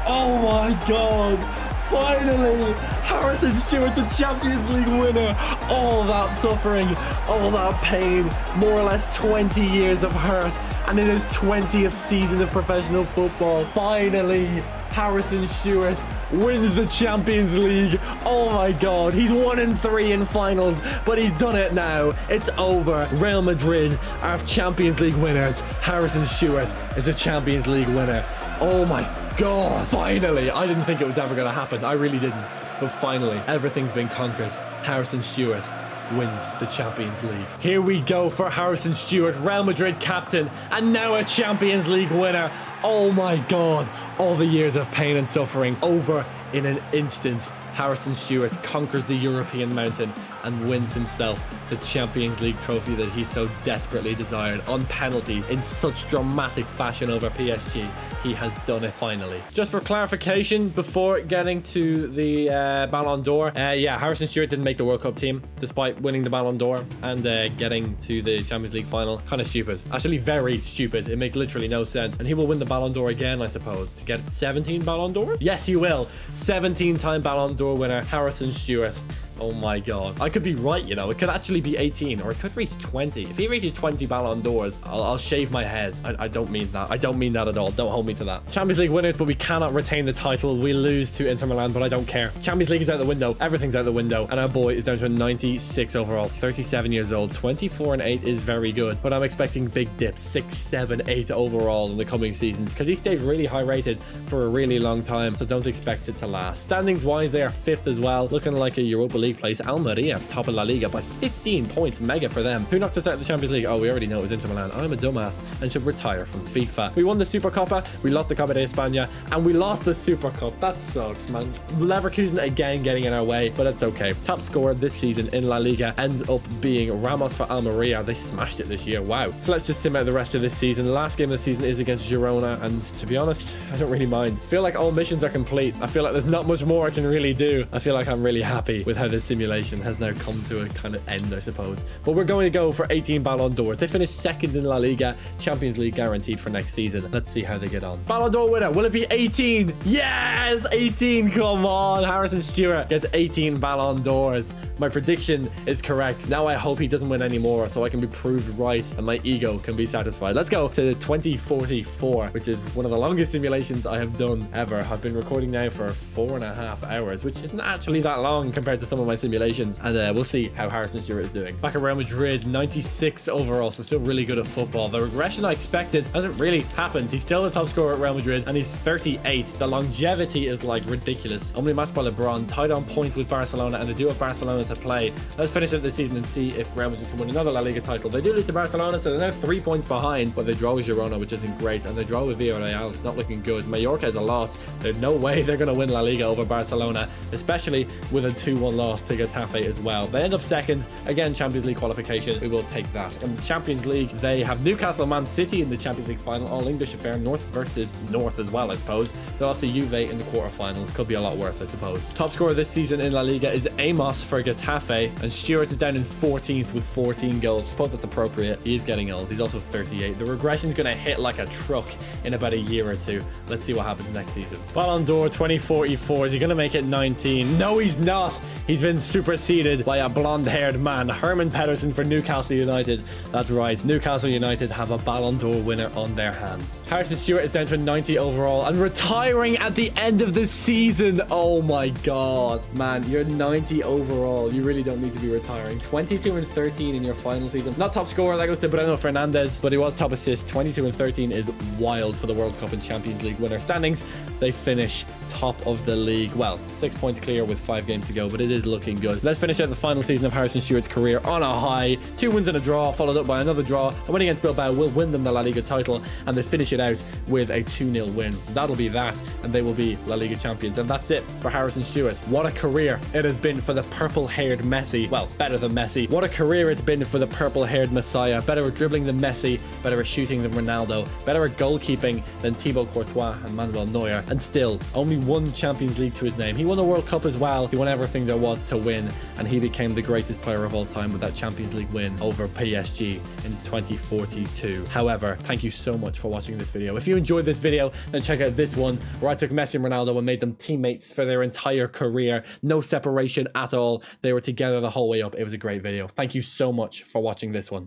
Oh my god! Finally, Harrison Stewart, the Champions League winner. All that suffering, all that pain, more or less 20 years of hurt, and in his 20th season of professional football, finally, Harrison Stewart wins the Champions League. Oh my god, he's one in three in finals, but he's done it now. It's over. Real Madrid are Champions League winners. Harrison Stewart is a Champions League winner. Oh my god, finally. I didn't think it was ever going to happen. I really didn't. But finally, everything's been conquered. Harrison Stewart wins the Champions League. Here we go for Harrison Stewart, Real Madrid captain, and now a Champions League winner. Oh my god, all the years of pain and suffering over in an instant. Harrison Stewart conquers the European mountain and wins himself the Champions League trophy that he so desperately desired on penalties in such dramatic fashion over PSG. He has done it finally. Just for clarification, before getting to the uh, Ballon d'Or, uh, yeah, Harrison Stewart didn't make the World Cup team despite winning the Ballon d'Or and uh, getting to the Champions League final. Kind of stupid. Actually, very stupid. It makes literally no sense. And he will win the Ballon d'Or again, I suppose, to get 17 Ballon d'Or? Yes, he will. 17 time Ballon d'Or winner, Harrison Stewart. Oh my god. I could be right, you know. It could actually be 18 or it could reach 20. If he reaches 20 Ballon d'Ors, I'll, I'll shave my head. I, I, don't mean that. I don't mean that at all. Don't hold me to that. Champions League winners, but we cannot retain the title. We lose to Inter Milan, but I don't care. Champions League is out the window. Everything's out the window. And our boy is down to a 96 overall, 37 years old. 24 and 8 is very good, but I'm expecting big dips, 6, 7, 8 overall in the coming seasons because he stayed really high rated for a really long time, so don't expect it to last. Standings wise, they are fifth as well, looking like a Europa League league place. Almeria, top of La Liga by 15 points. Mega for them. Who knocked us out of the Champions League? Oh, we already know it was Inter Milan. I'm a dumbass and should retire from FIFA. We won the Super Copa, we lost the Copa de España, and we lost the Super Cup. That sucks, man. Leverkusen again getting in our way, but it's okay. Top scorer this season in La Liga ends up being Ramos for Almeria. They smashed it this year. Wow. So let's just sim out the rest of this season. The last game of the season is against Girona, and to be honest, I don't really mind. I feel like all missions are complete. I feel like there's not much more I can really do. I feel like I'm really happy with how this simulation has now come to a kind of end, I suppose. But we're going to go for 18 Ballon d'Ors. They finished second in La Liga, Champions League guaranteed for next season. Let's see how they get on. Ballon d'Or winner, will it be 18? Yes, 18, come on. Harrison Stewart gets 18 Ballon d'Ors. My prediction is correct. Now I hope he doesn't win anymore so I can be proved right and my ego can be satisfied. Let's go to 2044, which is one of the longest simulations I have done ever. I've been recording now for four and a half hours, which isn't actually that long compared to some of my simulations. And uh, we'll see how Harrison Stewart is doing. Back at Real Madrid, 96 overall, so still really good at football. The regression I expected hasn't really happened. He's still the top scorer at Real Madrid and he's 38. The longevity is like ridiculous. Only matched by LeBron, tied on points with Barcelona, and they do have Barcelona to play. Let's finish up the season and see if Real Madrid can win another La Liga title. They do lose to Barcelona, so they're now three points behind, but they draw with Girona, which isn't great, and they draw with Villarreal. It's not looking good. Mallorca is a loss. There's no way they're going to win La Liga over Barcelona, especially with a 2-1 loss to Getafe as well. They end up second. Again, Champions League qualification. We will take that. In the Champions League, they have Newcastle Man City in the Champions League final. All English affair. North versus North as well, I suppose. They'll also Juve in the quarterfinals. Could be a lot worse, I suppose. Top scorer this season in La Liga is Amos for Getafe, and Stewart is down in 14th with 14 goals. I suppose that's appropriate. He is getting old. He's also 38. The regression is going to hit like a truck in about a year or two. Let's see what happens next season. Ballon d'Or 2044. Is he going to make it 19? No, he's not. He's been superseded by a blonde-haired man, Herman Pedersen for Newcastle United. That's right. Newcastle United have a Ballon d'Or winner on their hands. Harrison Stewart is down to 90 overall and retiring at the end of the season. Oh my god. Man, you're 90 overall. You really don't need to be retiring. 22 and 13 in your final season. Not top scorer, that goes to Bruno Fernandez, but he was top assist. 22 and 13 is wild for the World Cup and Champions League winner standings. They finish top of the league. Well, six points clear with five games to go, but it is looking good. Let's finish out the final season of Harrison Stewart's career on a high. Two wins and a draw, followed up by another draw. A win against Bilbao will win them the La Liga title, and they finish it out with a 2-0 win. That'll be that, and they will be La Liga champions. And that's it for Harrison Stewart. What a career it has been for the purple-haired Messi. Well, better than Messi. What a career it's been for the purple-haired Messiah. Better at dribbling than Messi, better at shooting than Ronaldo, better at goalkeeping than Thibaut Courtois and Manuel Neuer, and still only one Champions League to his name. He won the World Cup as well. He won everything there was to win, and he became the greatest player of all time with that Champions League win over PSG in 2042. However, thank you so much for watching this video. If you enjoyed this video, then check out this one where I took Messi and Ronaldo and made them teammates for their entire career. No separation at all. They were together the whole way up. It was a great video. Thank you so much for watching this one.